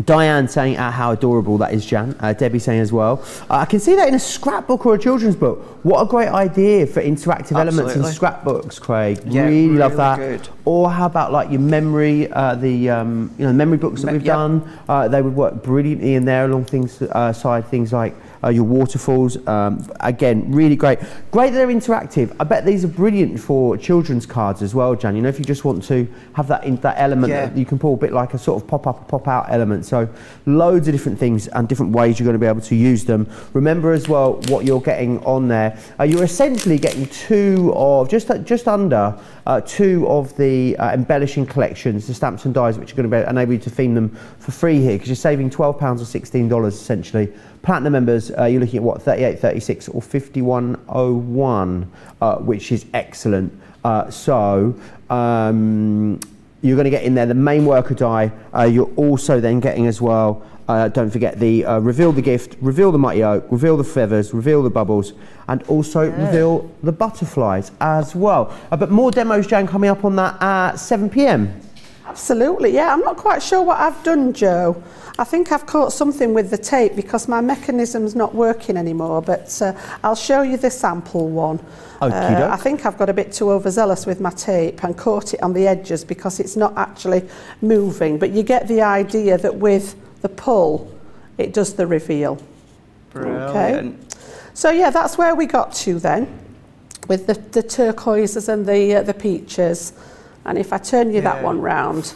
Diane saying uh, how adorable that is, Jan. Uh, Debbie saying as well. Uh, I can see that in a scrapbook or a children's book. What a great idea for interactive elements in scrapbooks, Craig. Yeah, really, love that. good. Or how about like your memory, uh, the um, you know memory books that Me- we've yep. done? Uh, they would work brilliantly in there along things uh, side things like uh, your waterfalls. Um, again, really great. Great that they're interactive. I bet these are brilliant for children's cards as well, Jan. You know, if you just want to have that in, that element Yeah. that you can pull a bit like a sort of pop up, pop out element. So loads of different things and different ways you're going to be able to use them. Remember as well what you're getting on there. Uh, you're essentially getting two of just just under uh, two of the uh, embellishing collections, the stamps and dies, which are going to be enable you to theme them for free here because you're saving twelve pounds or sixteen dollars essentially. Platinum members, uh, you're looking at what 38, 36 or 5101, uh, which is excellent. Uh, so. Um, you're going to get in there the main worker die. Uh, you're also then getting as well. Uh, don't forget the uh, reveal the gift, reveal the mighty oak, reveal the feathers, reveal the bubbles, and also reveal the butterflies as well. Uh, but more demos, Jan, coming up on that at 7 p.m. Absolutely, yeah. I'm not quite sure what I've done, Joe. I think I've caught something with the tape because my mechanism's not working anymore, but uh, I'll show you the sample one. Uh, I think I've got a bit too overzealous with my tape and caught it on the edges because it's not actually moving, but you get the idea that with the pull, it does the reveal. Brilliant. Okay. So yeah, that's where we got to then, with the, the turquoises and the, uh, the peaches. And if I turn you that one round,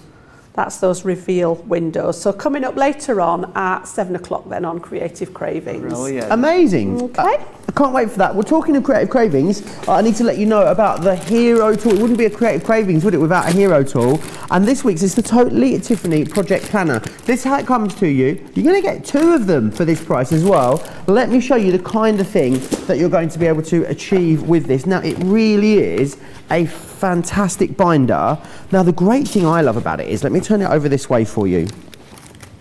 that's those reveal windows. So coming up later on at seven o'clock then on Creative Cravings. Brilliant. Amazing. Okay. Uh, I can't wait for that. We're talking of creative cravings. Uh, I need to let you know about the hero tool. It wouldn't be a creative cravings, would it, without a hero tool? And this week's is the Totally Tiffany Project Planner. This is how it comes to you. You're going to get two of them for this price as well. Let me show you the kind of thing that you're going to be able to achieve with this. Now, it really is a fantastic binder. Now, the great thing I love about it is, let me turn it over this way for you.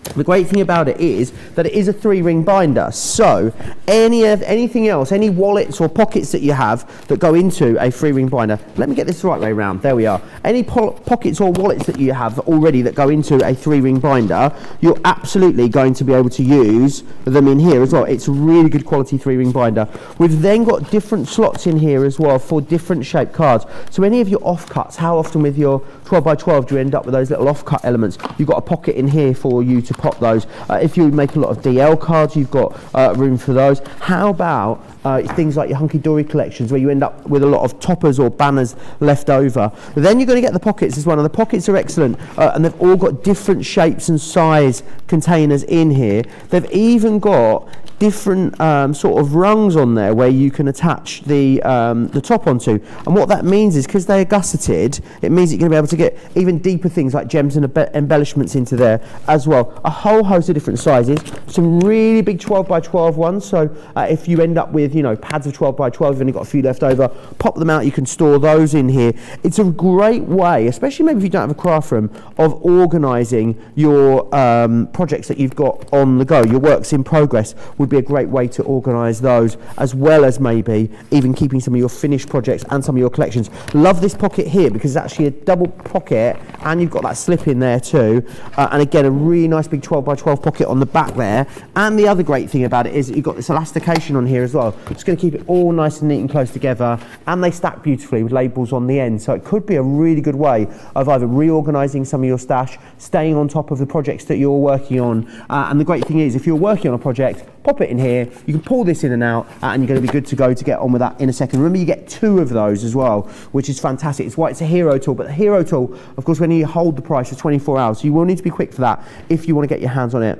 The great thing about it is that it is a three-ring binder. So any of anything else, any wallets or pockets that you have that go into a three-ring binder. Let me get this the right way around. There we are. Any po- pockets or wallets that you have already that go into a three-ring binder, you're absolutely going to be able to use them in here as well. It's a really good quality three-ring binder. We've then got different slots in here as well for different shaped cards. So any of your offcuts, how often with your 12 by 12 do you end up with those little offcut elements? You've got a pocket in here for you to pop those. Uh, if you make a lot of DL cards, you've got uh, room for those. How about uh, things like your Hunkydory collections where you end up with a lot of toppers or banners left over? Then you're going to get the pockets as well. And the pockets are excellent uh, and they've all got different shapes and size containers in here. They've even got different um, sort of rungs on there where you can attach the um, the top onto. And what that means is because they're gusseted, it means you're going to be able to get even deeper things like gems and embellishments into there as well. A whole host of different sizes. Some really big 12 by 12 ones. So uh, if you end up with you know pads of 12 by 12, you've only got a few left over, pop them out. You can store those in here. It's a great way, especially maybe if you don't have a craft room, of organising your um, projects that you've got on the go. Your works in progress would be a great way to organise those, as well as maybe even keeping some of your finished projects and some of your collections. Love this pocket here because it's actually a double pocket and you've got that slip in there too. Uh, and again, a really nice big 12 by 12 pocket on the back there. And the other great thing about it is you've got this elastication on here as well. It's going to keep it all nice and neat and close together. And they stack beautifully with labels on the end. So it could be a really good way of either reorganising some of your stash, staying on top of the projects that you're working on. Uh, and the great thing is, if you're working on a project, pop it in here. You can pull this in and out, uh, and you're going to be good to go to get on with that in a second. Remember, you get two of those as well, which is fantastic. It's why it's a hero tool. But the hero tool, of course, when you hold the price for 24 hours, so you will need to be quick for that if you want to get your hands on it.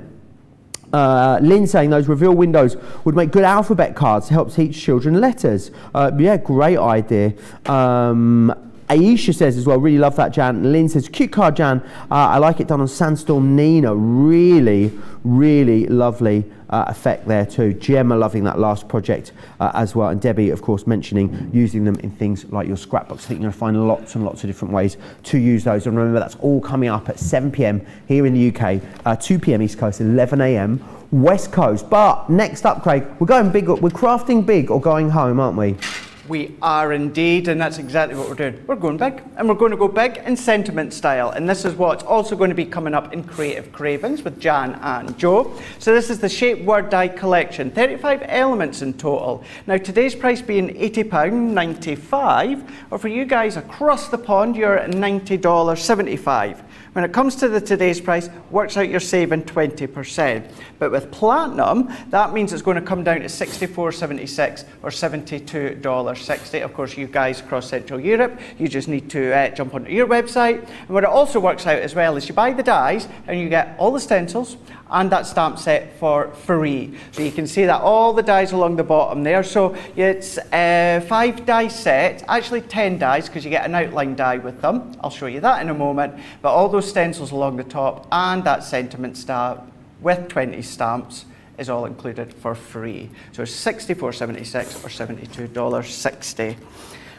Uh, Lynn saying those reveal windows would make good alphabet cards to help teach children letters. Uh, yeah, great idea. Um, Aisha says as well, really love that, Jan. Lynn says, cute card, Jan. Uh, I like it done on Sandstorm Nina. Really, really lovely uh, effect there too. Gemma loving that last project uh, as well. And Debbie, of course, mentioning using them in things like your scrapbooks. I think you're going to find lots and lots of different ways to use those. And remember, that's all coming up at 7 p.m. here in the UK, uh, 2 p.m. East Coast, 11 a.m. West Coast. But next up, Craig, we're going big. We're crafting big or going home, aren't we? We are indeed, and that's exactly what we're doing. We're going big, and we're going to go big in sentiment style. And this is what's also going to be coming up in Creative Cravings with Jan and Joe. So this is the Shape Word Die collection, 35 elements in total. Now today's price being £80.95, or for you guys across the pond, you're $90.75. When it comes to the today's price, works out you're saving 20%. But with platinum, that means it's going to come down to 64.76 or $72.60. Of course, you guys across Central Europe, you just need to uh, jump onto your website. And what it also works out as well is you buy the dies and you get all the stencils, and that stamp set for free. So you can see that all the dies along the bottom there. So it's a five die set, actually 10 dies because you get an outline die with them. I'll show you that in a moment. But all those stencils along the top and that sentiment stamp with 20 stamps is all included for free. So it's $64.76 or $72.60.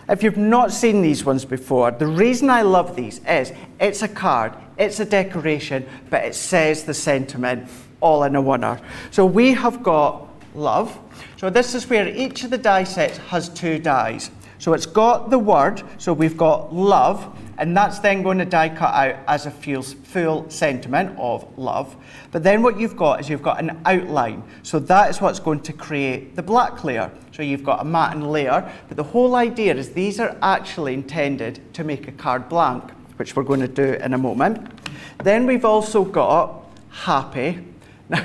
If you've not seen these ones before, the reason I love these is it's a card, it's a decoration, but it says the sentiment all in a oneer. So we have got love. So this is where each of the die sets has two dies. So it's got the word, so we've got love, and that's then going to die cut out as a full sentiment of love. But then what you've got is you've got an outline. So that is what's going to create the black layer. So you've got a mat matte layer, but the whole idea is these are actually intended to make a card blank, which we're going to do in a moment. Then we've also got happy. Now,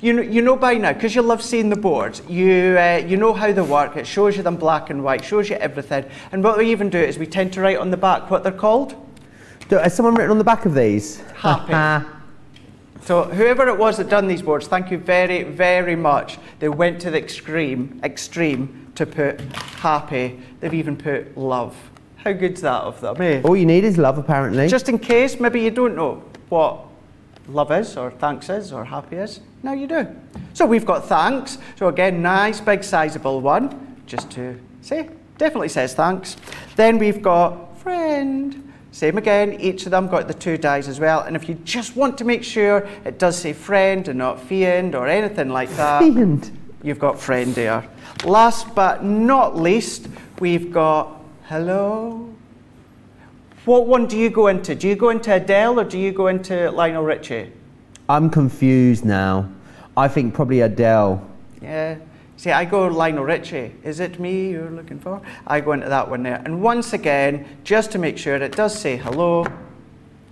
you know, you know by now, because you love seeing the boards, you, uh, you know how they work. It shows you them black and white, shows you everything. And what we even do is we tend to write on the back what they're called. Has someone written on the back of these? Happy. So whoever it was that done these boards, thank you very, very much. They went to the extreme, extreme to put happy. They've even put love. How good's that of them, eh? All you need is love, apparently. Just in case, maybe you don't know what love is, or thanks is, or happy is. Now you do. So we've got thanks. So again, nice, big, sizable one, just to say, definitely says thanks. Then we've got friend. Same again, each of them got the two dies as well. And if you just want to make sure it does say friend and not fiend or anything like that, fiend. you've got friend there. Last but not least, we've got hello. What one do you go into? Do you go into Adele or do you go into Lionel Richie? I'm confused now. I think probably Adele. Yeah. See, I go Lionel Richie. Is it me you're looking for? I go into that one there. And once again, just to make sure it does say hello,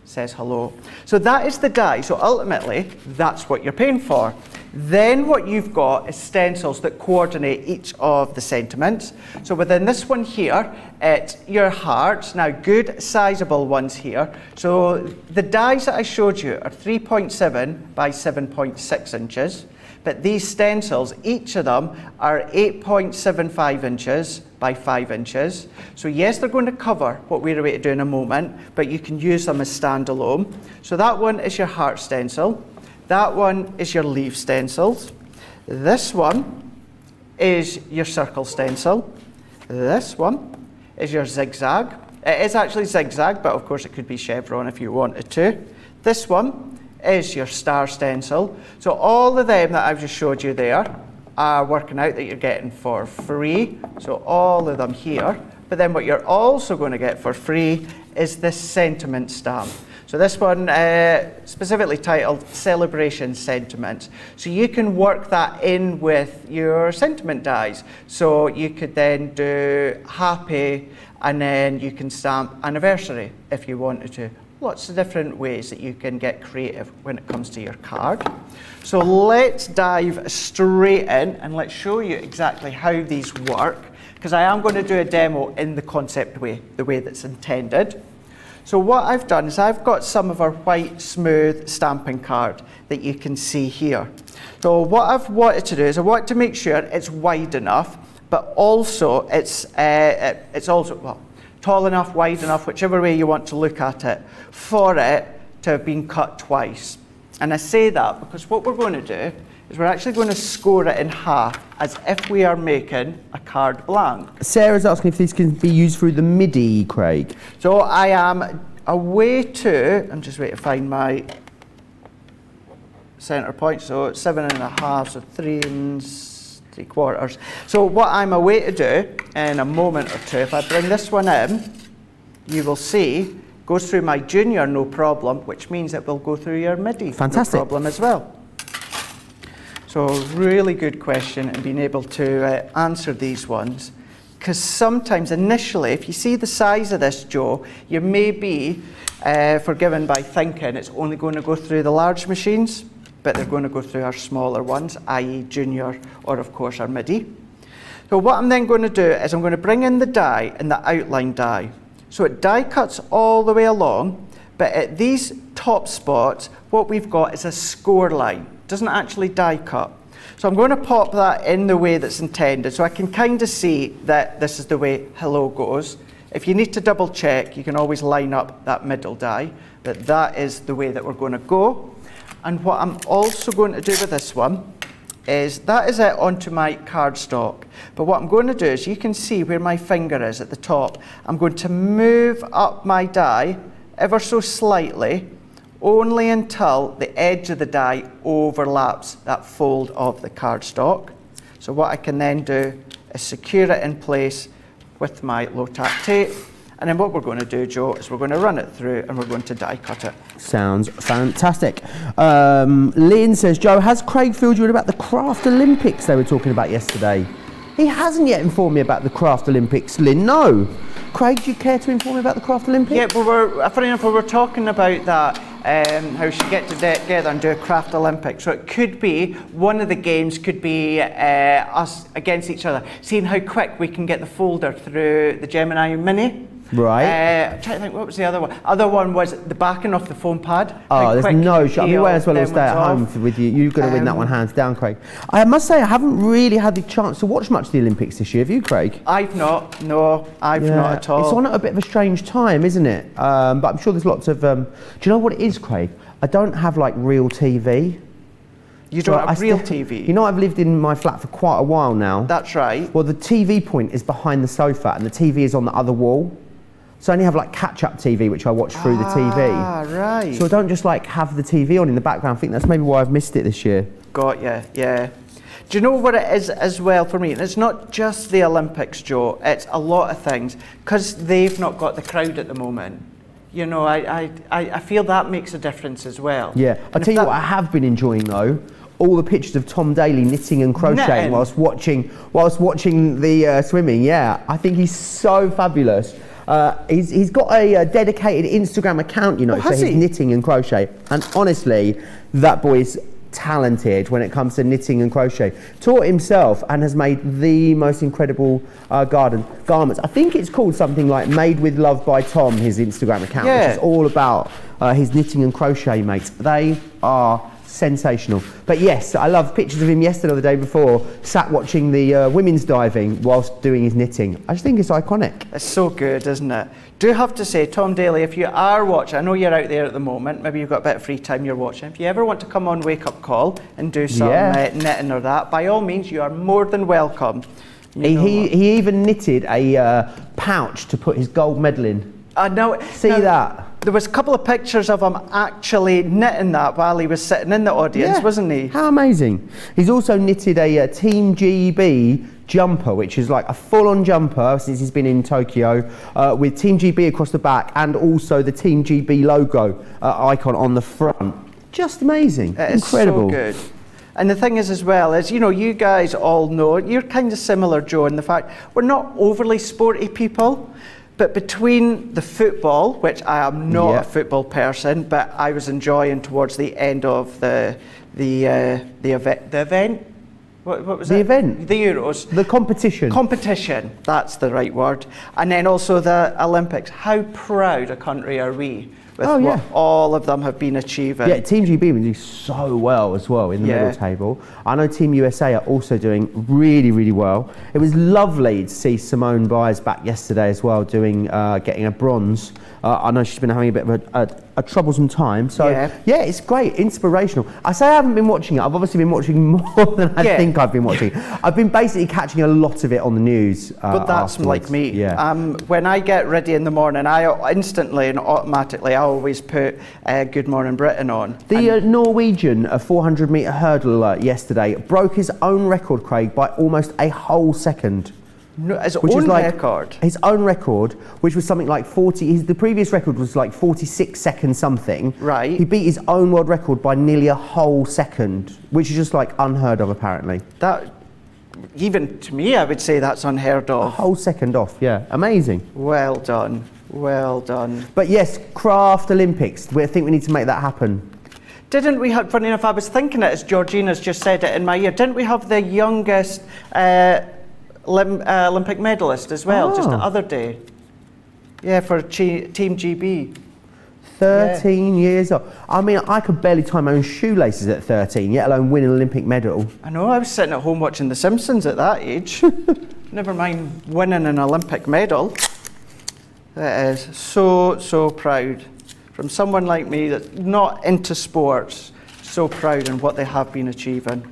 says hello. So that is the die. So ultimately, that's what you're paying for. Then what you've got is stencils that coordinate each of the sentiments. So within this one here, it's your hearts. Now, good sizable ones here. So the dies that I showed you are 3.7 by 7.6 inches. But these stencils, each of them are 8.75 inches by 5 inches. So yes, they're going to cover what we're about to do in a moment, but you can use them as standalone. So that one is your heart stencil. That one is your leaf stencils. This one is your circle stencil. This one is your zigzag. It is actually zigzag, but of course it could be chevron if you wanted to. This one is your star stencil. So all of them that I've just showed you there are working out that you're getting for free. So all of them here. But then what you're also going to get for free is this sentiment stamp. So this one uh, specifically titled Celebration Sentiments. So you can work that in with your sentiment dies. So you could then do happy and then you can stamp anniversary if you wanted to. Lots of different ways that you can get creative when it comes to your card. So let's dive straight in and let's show you exactly how these work because I am going to do a demo in the concept way, the way that's intended. So what I've done is I've got some of our white smooth stamping card that you can see here. So what I've wanted to do is I want to make sure it's wide enough, but also it's, uh, it's also, well, tall enough, wide enough, whichever way you want to look at it, for it to have been cut twice. And I say that because what we're going to do is we're actually going to score it in half as if we are making a card blank. Sarah's asking if these can be used through the MIDI, Craig. So I am away to, I'm just waiting to find my centre point, so seven and a half, so three and three quarters. So what I'm away to do in a moment or two, if I bring this one in, you will see goes through my junior no problem, which means it will go through your MIDI Fantastic. no problem as well. So really good question and being able to uh, answer these ones. Because sometimes initially, if you see the size of this, Joe, you may be uh, forgiven by thinking it's only going to go through the large machines, but they're going to go through our smaller ones, i.e. junior, or of course our MIDI. So what I'm then going to do is I'm going to bring in the die and the outline die. So it die cuts all the way along, but at these top spots, what we've got is a score line doesn't actually die cut. So I'm going to pop that in the way that's intended so I can kind of see that this is the way hello goes. If you need to double check, you can always line up that middle die, but that is the way that we're going to go. And what I'm also going to do with this one is that is it onto my cardstock. But what I'm going to do is you can see where my finger is at the top. I'm going to move up my die ever so slightly only until the edge of the die overlaps that fold of the cardstock. So what I can then do is secure it in place with my low tack tape. And then what we're going to do, Joe, is we're going to run it through and we're going to die cut it. Sounds fantastic. Um, Lynn says, Joe, has Craig filled you in about the Craft Olympics they were talking about yesterday? He hasn't yet informed me about the Craft Olympics, Lynn. No. Craig, do you care to inform me about the Craft Olympics? Yeah, we were, funny enough, we were talking about that um, how she get together and do a craft Olympics. So it could be one of the games could be uh, us against each other, seeing how quick we can get the folder through the Gemini Mini. Right. Uh, I'm trying to think, what was the other one? Other one was the backing off the foam pad. Oh, there's no shot. I mean, may as well stay at home off. with you. You're going to um, win that one um, hands down, Craig. I must say, I haven't really had the chance to watch much of the Olympics this year. Have you, Craig? I've not. No, I've yeah. not at all. It's on at a bit of a strange time, isn't it? Um, but I'm sure there's lots of. Um, do you know what it is, Craig? I don't have like real TV. You don't have real TV? You know, I've lived in my flat for quite a while now. That's right. Well, the TV point is behind the sofa, and the TV is on the other wall. So I only have like catch-up TV, which I watch through ah, the TV. Ah, right. So I don't just like have the TV on in the background. I think that's maybe why I've missed it this year. Got you, yeah. Do you know what it is as well for me? And it's not just the Olympics, Joe. It's a lot of things because they've not got the crowd at the moment. You know, I, I, I feel that makes a difference as well. Yeah, I'll tell you what I have been enjoying though all the pictures of Tom Daley knitting and crocheting Knitting. whilst watching whilst watching the uh, swimming. Yeah, I think he's so fabulous. Uh, he's, he's got a, a, dedicated Instagram account, you know, oh, for his he? knitting and crochet. And honestly, that boy is talented when it comes to knitting and crochet. Taught himself and has made the most incredible uh, garden garments. I think it's called something like Made with Love by Tom, his Instagram account, yeah. which is all about uh, his knitting and crochet mates. They are sensational. But yes, I love pictures of him yesterday or the day before, sat watching the uh, women's diving whilst doing his knitting. I just think it's iconic. It's so good, isn't it? Do have to say, Tom Daley, if you are watching, I know you're out there at the moment, maybe you've got a bit of free time you're watching. If you ever want to come on Wake Up Call and do some yeah. uh, knitting or that, by all means, you are more than welcome. He, he, he, even knitted a uh, pouch to put his gold medal in. I know. See that? there was a couple of pictures of him actually knitting that while he was sitting in the audience, Yeah. wasn't he? How amazing. He's also knitted a, uh Team GB jumper, which is like a full-on jumper since he's been in Tokyo, uh, with Team GB across the back and also the Team GB logo uh, icon on the front. Just amazing. It Incredible. so good. And the thing is, as well, is you know, you guys all know you're kind of similar, Joe, in the fact we're not overly sporty people. But between the football, which I am not Yeah. a football person, but I was enjoying towards the end of the the uh, the event, the event, what, what was The it? event. the Euros. The competition. Competition, that's the right word. And then also the Olympics. How proud a country are we with Oh, yeah. what all of them have been achieving? Yeah, Team GB been doing so well as well in the Yeah. middle table. I know Team USA are also doing really, really well. It was lovely to see Simone Biles back yesterday as well, doing uh, getting a bronze. Uh, I know she's been having a bit of a, a, a troublesome time. So Yeah. it's great, inspirational. I say I haven't been watching it. I've obviously been watching more than I Yeah. think I've been watching. I've been basically catching a lot of it on the news. Uh, But that's like me. Yeah. Um, when I get ready in the morning, I instantly and automatically, I always put uh, Good Morning Britain on. The uh, Norwegian uh, 400 metre hurdler yesterday broke his own record, Craig, by almost a whole second. No, his Which own is like record. his own record, which was something like 40. His, the previous record was like 46 seconds something. Right. He beat his own world record by nearly a whole second, which is just like unheard of apparently. That, even to me, I would say that's unheard of. A whole second off, yeah, amazing. Well done. Well done. But yes, craft Olympics. We I think we need to make that happen. Didn't we have, funny enough, I was thinking it as Georgina's just said it in my ear, didn't we have the youngest uh, lim- uh, Olympic medalist as well, just the Oh. other day? Yeah, for Chi- Team GB. 13 years old. I mean, I could barely tie my own shoelaces at 13, yet alone win an Olympic medal. I know, I was sitting at home watching The Simpsons at that age. Never mind winning an Olympic medal. That is so, so proud. From someone like me that's not into sports, so proud in what they have been achieving.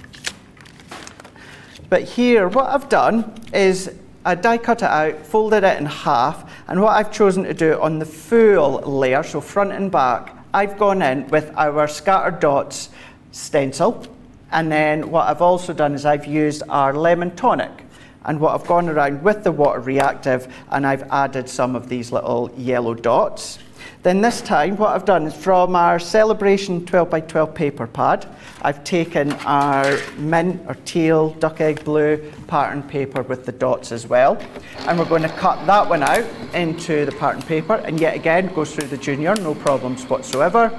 But here, what I've done is I die cut it out, folded it in half, and what I've chosen to do on the full layer, so front and back, I've gone in with our scattered dots stencil, and then what I've also done is I've used our lemon tonic. And what I've gone around with the water reactive, and I've added some of these little yellow dots. Then this time, what I've done is from our Celebration 12 by 12 paper pad, I've taken our mint or teal, duck egg blue pattern paper with the dots as well. And we're going to cut that one out into the pattern paper, and yet again, goes through the junior, no problems whatsoever.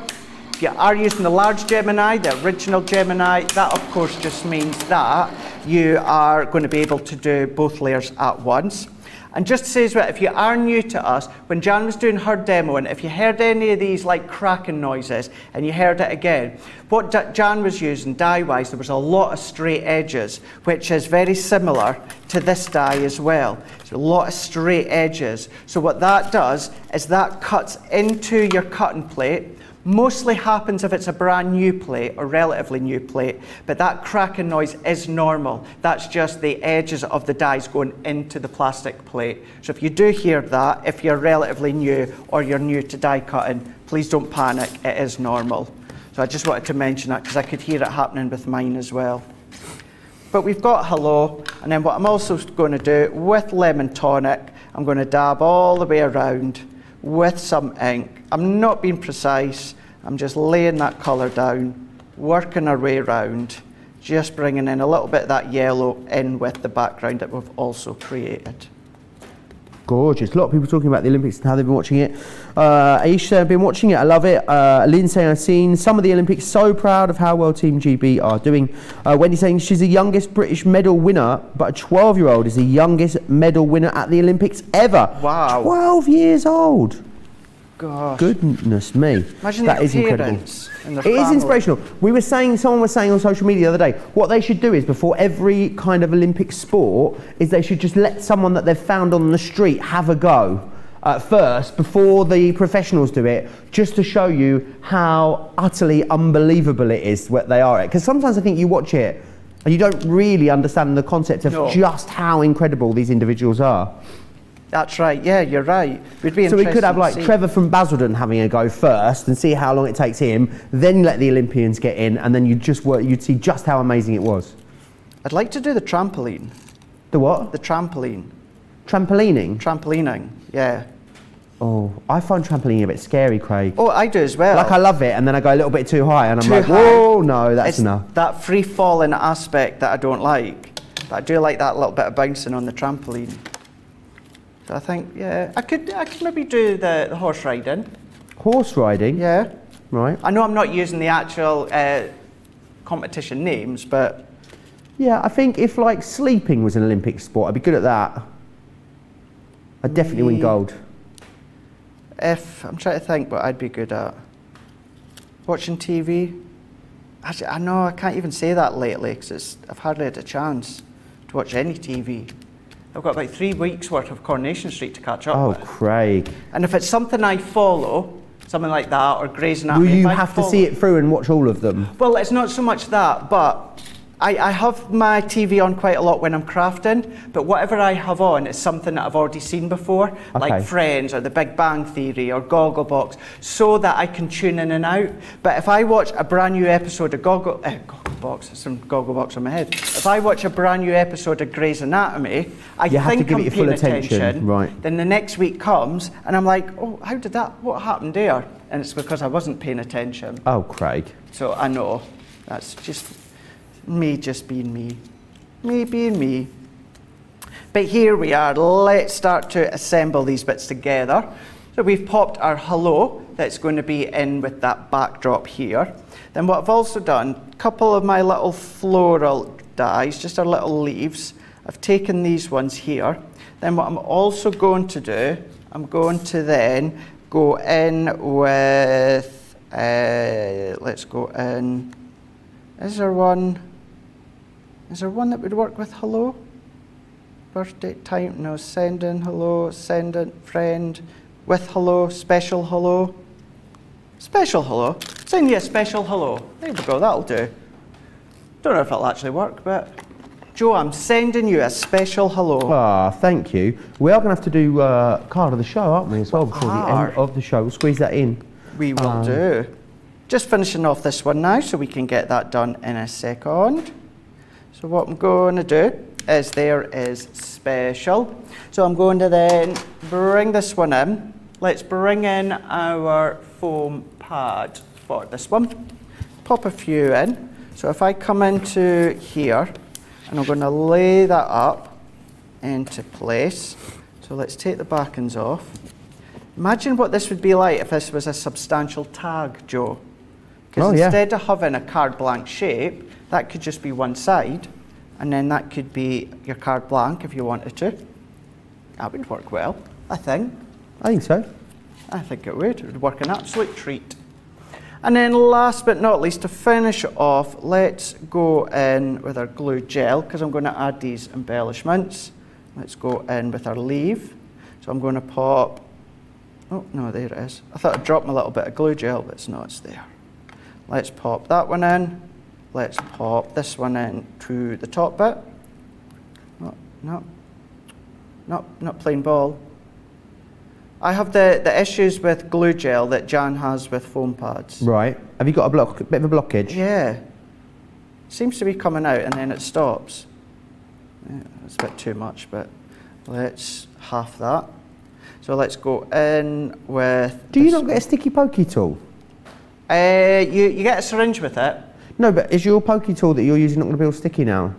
If you are using the large Gemini, the original Gemini, that of course just means that you are going to be able to do both layers at once. And just to say as well, if you are new to us, when Jan was doing her demo, and if you heard any of these like cracking noises, and you heard it again, what Ja- Jan was using die-wise, there was a lot of straight edges, which is very similar to this die as well. So a lot of straight edges. So what that does is that cuts into your cutting plate, mostly happens if it's a brand new plate or relatively new plate, but that cracking noise is normal. That's just the edges of the dies going into the plastic plate. So if you do hear that, if you're relatively new or you're new to die cutting, please don't panic, it is normal. So I just wanted to mention that because I could hear it happening with mine as well. But we've got hello, and then what I'm also going to do with lemon tonic, I'm going to dab all the way around with some ink. I'm not being precise, I'm just laying that colour down, working our way around, just bringing in a little bit of that yellow in with the background that we've also created. Gorgeous. A lot of people talking about the Olympics and how they've been watching it. Uh, Aisha, I've been watching it. I love it. Uh, Lynn saying, I've seen some of the Olympics. So proud of how well Team GB are doing. Uh, Wendy saying she's the youngest British medal winner, but a 12 year old is the youngest medal winner at the Olympics ever. Wow. 12 years old. Gosh. Goodness me. Imagine that the is incredible. It is inspirational. We were saying, someone was saying on social media the other day, what they should do is before every kind of Olympic sport, is they should just let someone that they've found on the street have a go. Uh, first, before the professionals do it, just to show you how utterly unbelievable it is what they are at. Because sometimes I think you watch it and you don't really understand the concept of No. just how incredible these individuals are. That's right. Yeah, you're right. We'd be So we could have like. Trevor from Basildon having a go first and see how long it takes him, then let the Olympians get in, and then you'd just work. You'd see just how amazing it was. I'd like to do the trampoline. The what? The trampoline. Trampolining. Trampolining. Yeah. Oh, I find trampolining a bit scary, Craig. Oh, I do as well. Like I love it, and then I go a little bit too high, and I'm Too like, whoa, no, that's it's enough. that free falling aspect that I don't like. But I do like that little bit of bouncing on the trampoline. So I think, yeah, I could, I could maybe do the, the horse riding. Horse riding. Yeah. Right. I know I'm not using the actual uh, competition names, but Yeah, I think if like sleeping was an Olympic sport, I'd be good at that. I'd definitely win gold. if I'm trying to think what I'd be good at. Watching TV. Actually, I know I can't even say that lately because I've hardly had a chance to watch any TV. I've got about three weeks worth of Coronation Street to catch up Oh, with. Craig. And if it's something I follow, something like that, or Grey's Will Anatomy, you if I have to see it through and watch all of them? Well, it's not so much that, but I, I have my TV on quite a lot when I'm crafting. But whatever I have on is something that I've already seen before, Okay. like Friends or The Big Bang Theory or Gogglebox, so that I can tune in and out. But if I watch a brand new episode of Goggle, uh, Gogglebox, there's some Gogglebox on my head. If I watch a brand new episode of Grey's Anatomy, I You think I'm it your full paying attention, right. Then the next week comes, and I'm like, oh, how did that? What happened there? And it's because I wasn't paying attention. Oh, Craig. So I know that's just me just being me. Me being me. But here we are. Let's start to assemble these bits together. So we've popped our hello that's going to be in with that backdrop here. Then what I've also done, a couple of my little floral dies, just our little leaves. I've taken these ones here. Then what I'm also going to do, I'm going to then go in with, uh, let's go in, is there one, is there one that would work with hello? Birthday time, no, send in hello, send in friend, with hello, special hello. Special hello. Send you a special hello. There we go, that'll do. Don't know if it'll actually work, but Joe, I'm sending you a special hello. Ah, thank you. We are going to have to do uh, card of the show, aren't we, as well, before the end of the show. We'll squeeze that in. We will Um, do. Just finishing off this one now so we can get that done in a second. So what I'm going to do is there is special. So I'm going to then bring this one in. Let's bring in our foam pad for this one. Pop a few in. So if I come into here and I'm going to lay that up into place. So let's take the backings off. Imagine what this would be like if this was a substantial tag, Joe. Because Oh, yeah. instead of having a card blank shape, that could just be one side, and then that could be your card blank if you wanted to. That would work well, I think. I think so. I think it would. It would work an absolute treat. And then last but not least, to finish off, let's go in with our glue gel, because I'm going to add these embellishments. Let's go in with our leaf. So I'm going to pop, oh no, there it is. I thought I'd drop my little bit of glue gel, but it's not, it's there. Let's pop that one in. Let's pop this one in to the top bit. No, no, no, not plain ball. I have the, the issues with glue gel that Jan has with foam pads. Right. Have you got a block, a bit of a blockage? Yeah. Seems to be coming out and then it stops. Yeah, it's a bit too much, but let's half that. So let's go in with. Do you not get a sticky pokey tool? Uh, you, you get a syringe with it. No, but is your pokey tool that you're using not going to be all sticky now?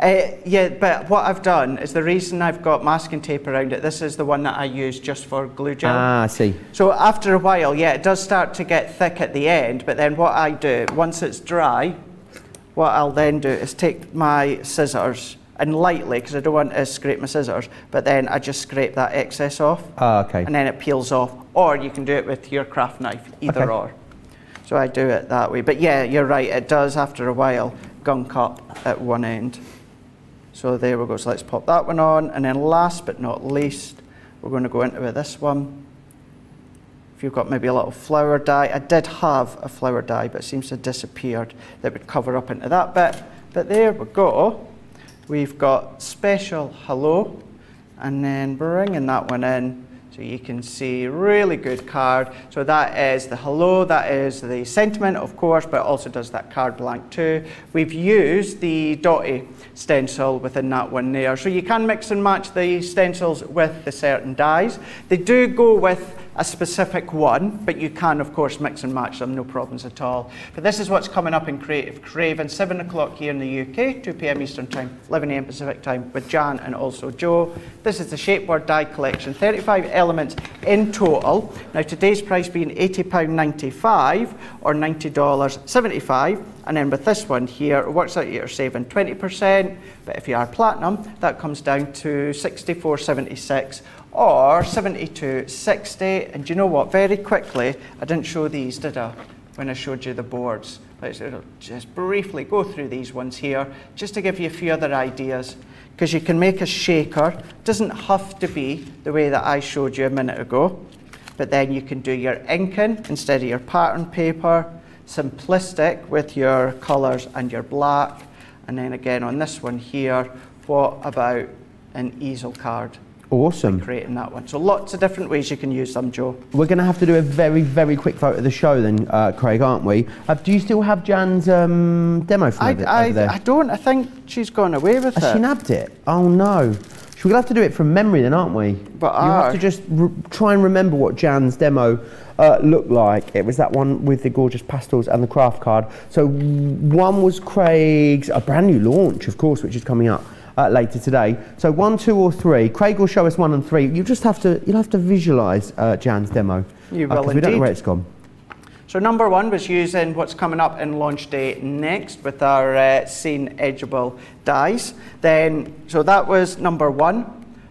Uh, yeah, but what I've done is the reason I've got masking tape around it, this is the one that I use just for glue gel. Ah, I see. So after a while, yeah, it does start to get thick at the end, but then what I do, once it's dry, what I'll then do is take my scissors and lightly, because I don't want to scrape my scissors, but then I just scrape that excess off. Ah, okay. And then it peels off. Or you can do it with your craft knife, either Okay. or. So I do it that way. But yeah, you're right, it does after a while gunk up at one end. So there we go. So let's pop that one on. And then last but not least, we're going to go into this one. If you've got maybe a little flower dye, I did have a flower dye, but it seems to have disappeared. That would cover up into that bit. But there we go. We've got special hello. and then bringing that one in so you can see really good card. So that is the hello, that is the sentiment, of course, but also does that card blank too. We've used the dotty stencil within that one there. So you can mix and match the stencils with the certain dies. They do go with a specific one, but you can, of course, mix and match them, no problems at all. But this is what's coming up in Creative Cravings, 7 o'clock here in the UK, 2 p.m. Eastern Time, 11 a.m. Pacific Time, with Jan and also Joe. This is the Shape Word die collection, 35 elements in total. Now, today's price being £80.95 or $90.75. And then with this one here, it works out you're saving 20%, but if you are platinum, that comes down to 64.76 or 72.60. And you know what? Very quickly, I didn't show these, did I? When I showed you the boards. Let's uh, just briefly go through these ones here, just to give you a few other ideas. Because you can make a shaker. Doesn't have to be the way that I showed you a minute ago. But then you can do your inking instead of your pattern paper. Simplistic with your colours and your black. And then again on this one here, what about an easel card? Awesome. Creating that one. So lots of different ways you can use them, Joe. We're going to have to do a very, very quick photo of the show then, uh, Craig, aren't we? Uh, do you still have Jan's um, demo from I, over, I, over there? I don't. I think she's gone away with Has it. she nabbed it? Oh no. So we're going to have to do it from memory then, aren't we? But you have to just try and remember what Jan's demo uh, looked like. It was that one with the gorgeous pastels and the craft card. So one was Craig's, a brand new launch, of course, which is coming up. Uh, later today. So one, two, or three. Craig will show us one and three. You just have to you'll have to visualise uh, Jan's demo. You uh, will 'cause we don't know where it's gone. So number one was using what's coming up in launch day next with our uh, scene edgeable dies. Then, so that was number one.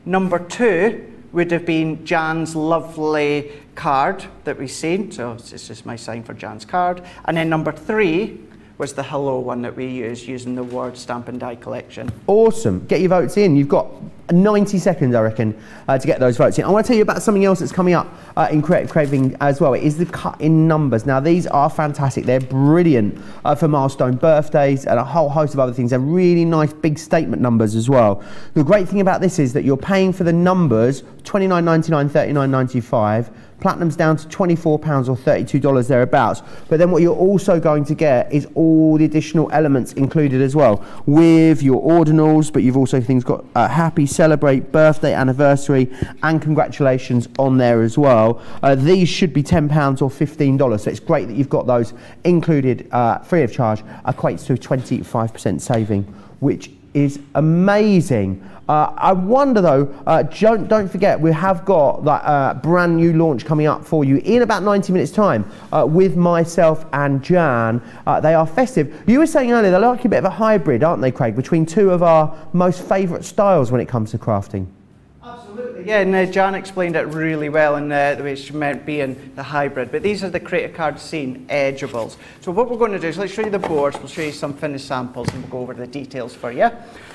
Number two would have been Jan's lovely card that we've seen. So this is my sign for Jan's card. And then number three was the hello one that we used using the word stamp and die collection. Awesome. Get your votes in. You've got 90 seconds, I reckon, uh, to get those votes in. I want to tell you about something else that's coming up uh, in Creative Craving as well. It is the cut in numbers. Now, these are fantastic. They're brilliant uh, for milestone birthdays and a whole host of other things. They're really nice, big statement numbers as well. The great thing about this is that you're paying for the numbers $29.99, $39.95. Platinum's down to £24 or $32 thereabouts. But then what you're also going to get is all the additional elements included as well with your ordinals, but you've also things got uh, happy, celebrate, birthday, anniversary, and congratulations on there as well. Uh, these should be £10 or $15. So it's great that you've got those included uh, free of charge, equates to a 25% saving, which is amazing. Uh, I wonder though, uh, don't, don't forget, we have got that uh, brand new launch coming up for you in about 90 minutes' time uh, with myself and Jan. Uh, they are festive. You were saying earlier, they're like a bit of a hybrid, aren't they, Craig, between two of our most favourite styles when it comes to crafting? Absolutely. Yeah, and uh, Jan explained it really well in uh, the way she meant being the hybrid. But these are the creative card scene edgeables. So what we're going to do is let's show you the boards. We'll show you some finished samples and we'll go over the details for you.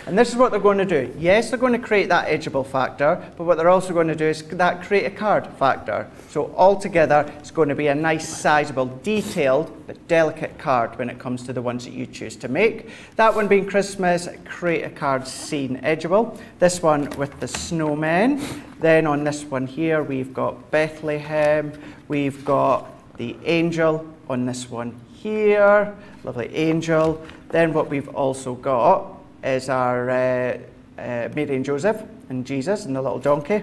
And this is what they're going to do. Yes, they're going to create that edgeable factor, but what they're also going to do is that create a card factor. So altogether, it's going to be a nice, sizable, detailed, but delicate card when it comes to the ones that you choose to make. That one being Christmas, create a card scene edgeable. This one with the snowmen. Then on this one here, we've got Bethlehem. We've got the angel on this one here. Lovely angel. Then what we've also got is our uh, uh, Mary and Joseph and Jesus and the little donkey.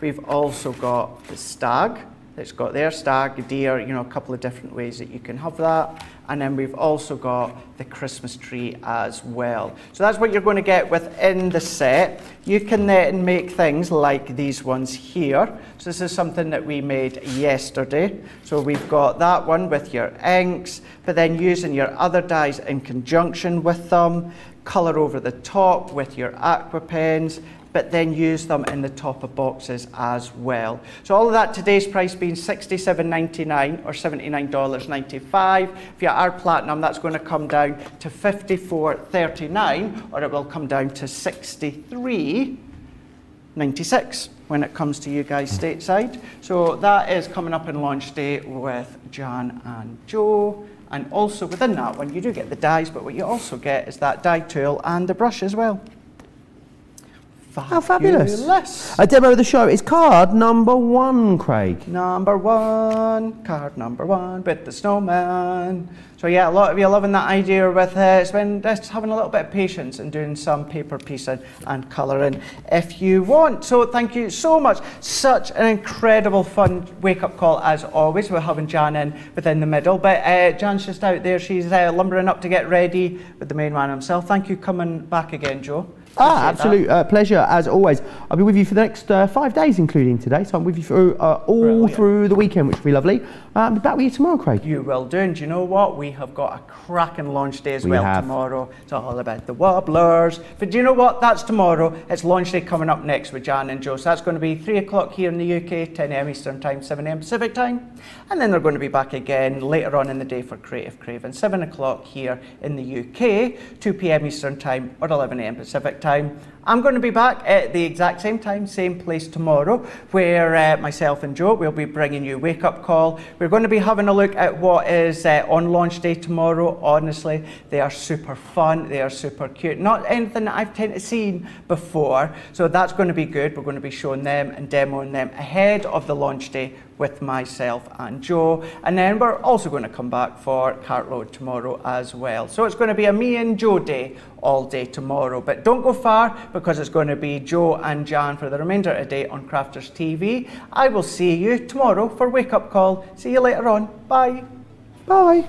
We've also got the stag that's got their stag, deer, you know, a couple of different ways that you can have that. And then we've also got the Christmas tree as well. So that's what you're going to get within the set. You can then make things like these ones here. So this is something that we made yesterday. So we've got that one with your inks, but then using your other dyes in conjunction with them, colour over the top with your aqua pens, but then use them in the top of boxes as well. So all of that today's price being $67.99 or $79.95. If you are platinum, that's going to come down to $54.39 or it will come down to $63.96 when it comes to you guys stateside. So that is coming up in launch day with Jan and Joe. And also within that one, you do get the dies, but what you also get is that die tool and the brush as well. How fabulous. Fabulous. A demo of the show is card number one, Craig. Number one, card number one, with the snowman. So yeah, a lot of you are loving that idea with uh, it's been just having a little bit of patience and doing some paper piecing and colouring if you want. So thank you so much. Such an incredible fun wake up call as always. We're having Jan in within the middle, but uh, Jan's just out there. She's uh, lumbering up to get ready with the main man himself. Thank you coming back again, Joe. Ah, absolute uh, pleasure as always. I'll be with you for the next uh, five days, including today. So I'm with you through uh, all Brilliant. through the weekend, which will be lovely. Uh, I'll be back with you tomorrow, Craig. You will do. And do you know what? We have got a cracking launch day as We well have. tomorrow. It's all about the wobblers. But do you know what? That's tomorrow. It's launch day coming up next with Jan and Joe. So that's going to be 3 o'clock here in the UK, 10 a.m. Eastern Time, 7 a.m. Pacific Time. And then they're going to be back again later on in the day for Creative Cravings, 7 o'clock here in the UK, 2 p.m. Eastern Time or 11 a.m. Pacific Time. I'm going to be back at the exact same time, same place tomorrow, where uh, myself and Joe will be bringing you Wake Up Call. We're going to be having a look at what is uh, on launch day tomorrow. Honestly, they are super fun, they are super cute. Not anything that I've tended to seen before, so that's going to be good. We're going to be showing them and demoing them ahead of the launch day with myself and Joe. And then we're also going to come back for Cartload tomorrow as well. So it's going to be a me and Joe day all day tomorrow. But don't go far because it's going to be Joe and Jan for the remainder of the day on Crafters TV. I will see you tomorrow for Wake Up Call. See you later on. Bye. Bye.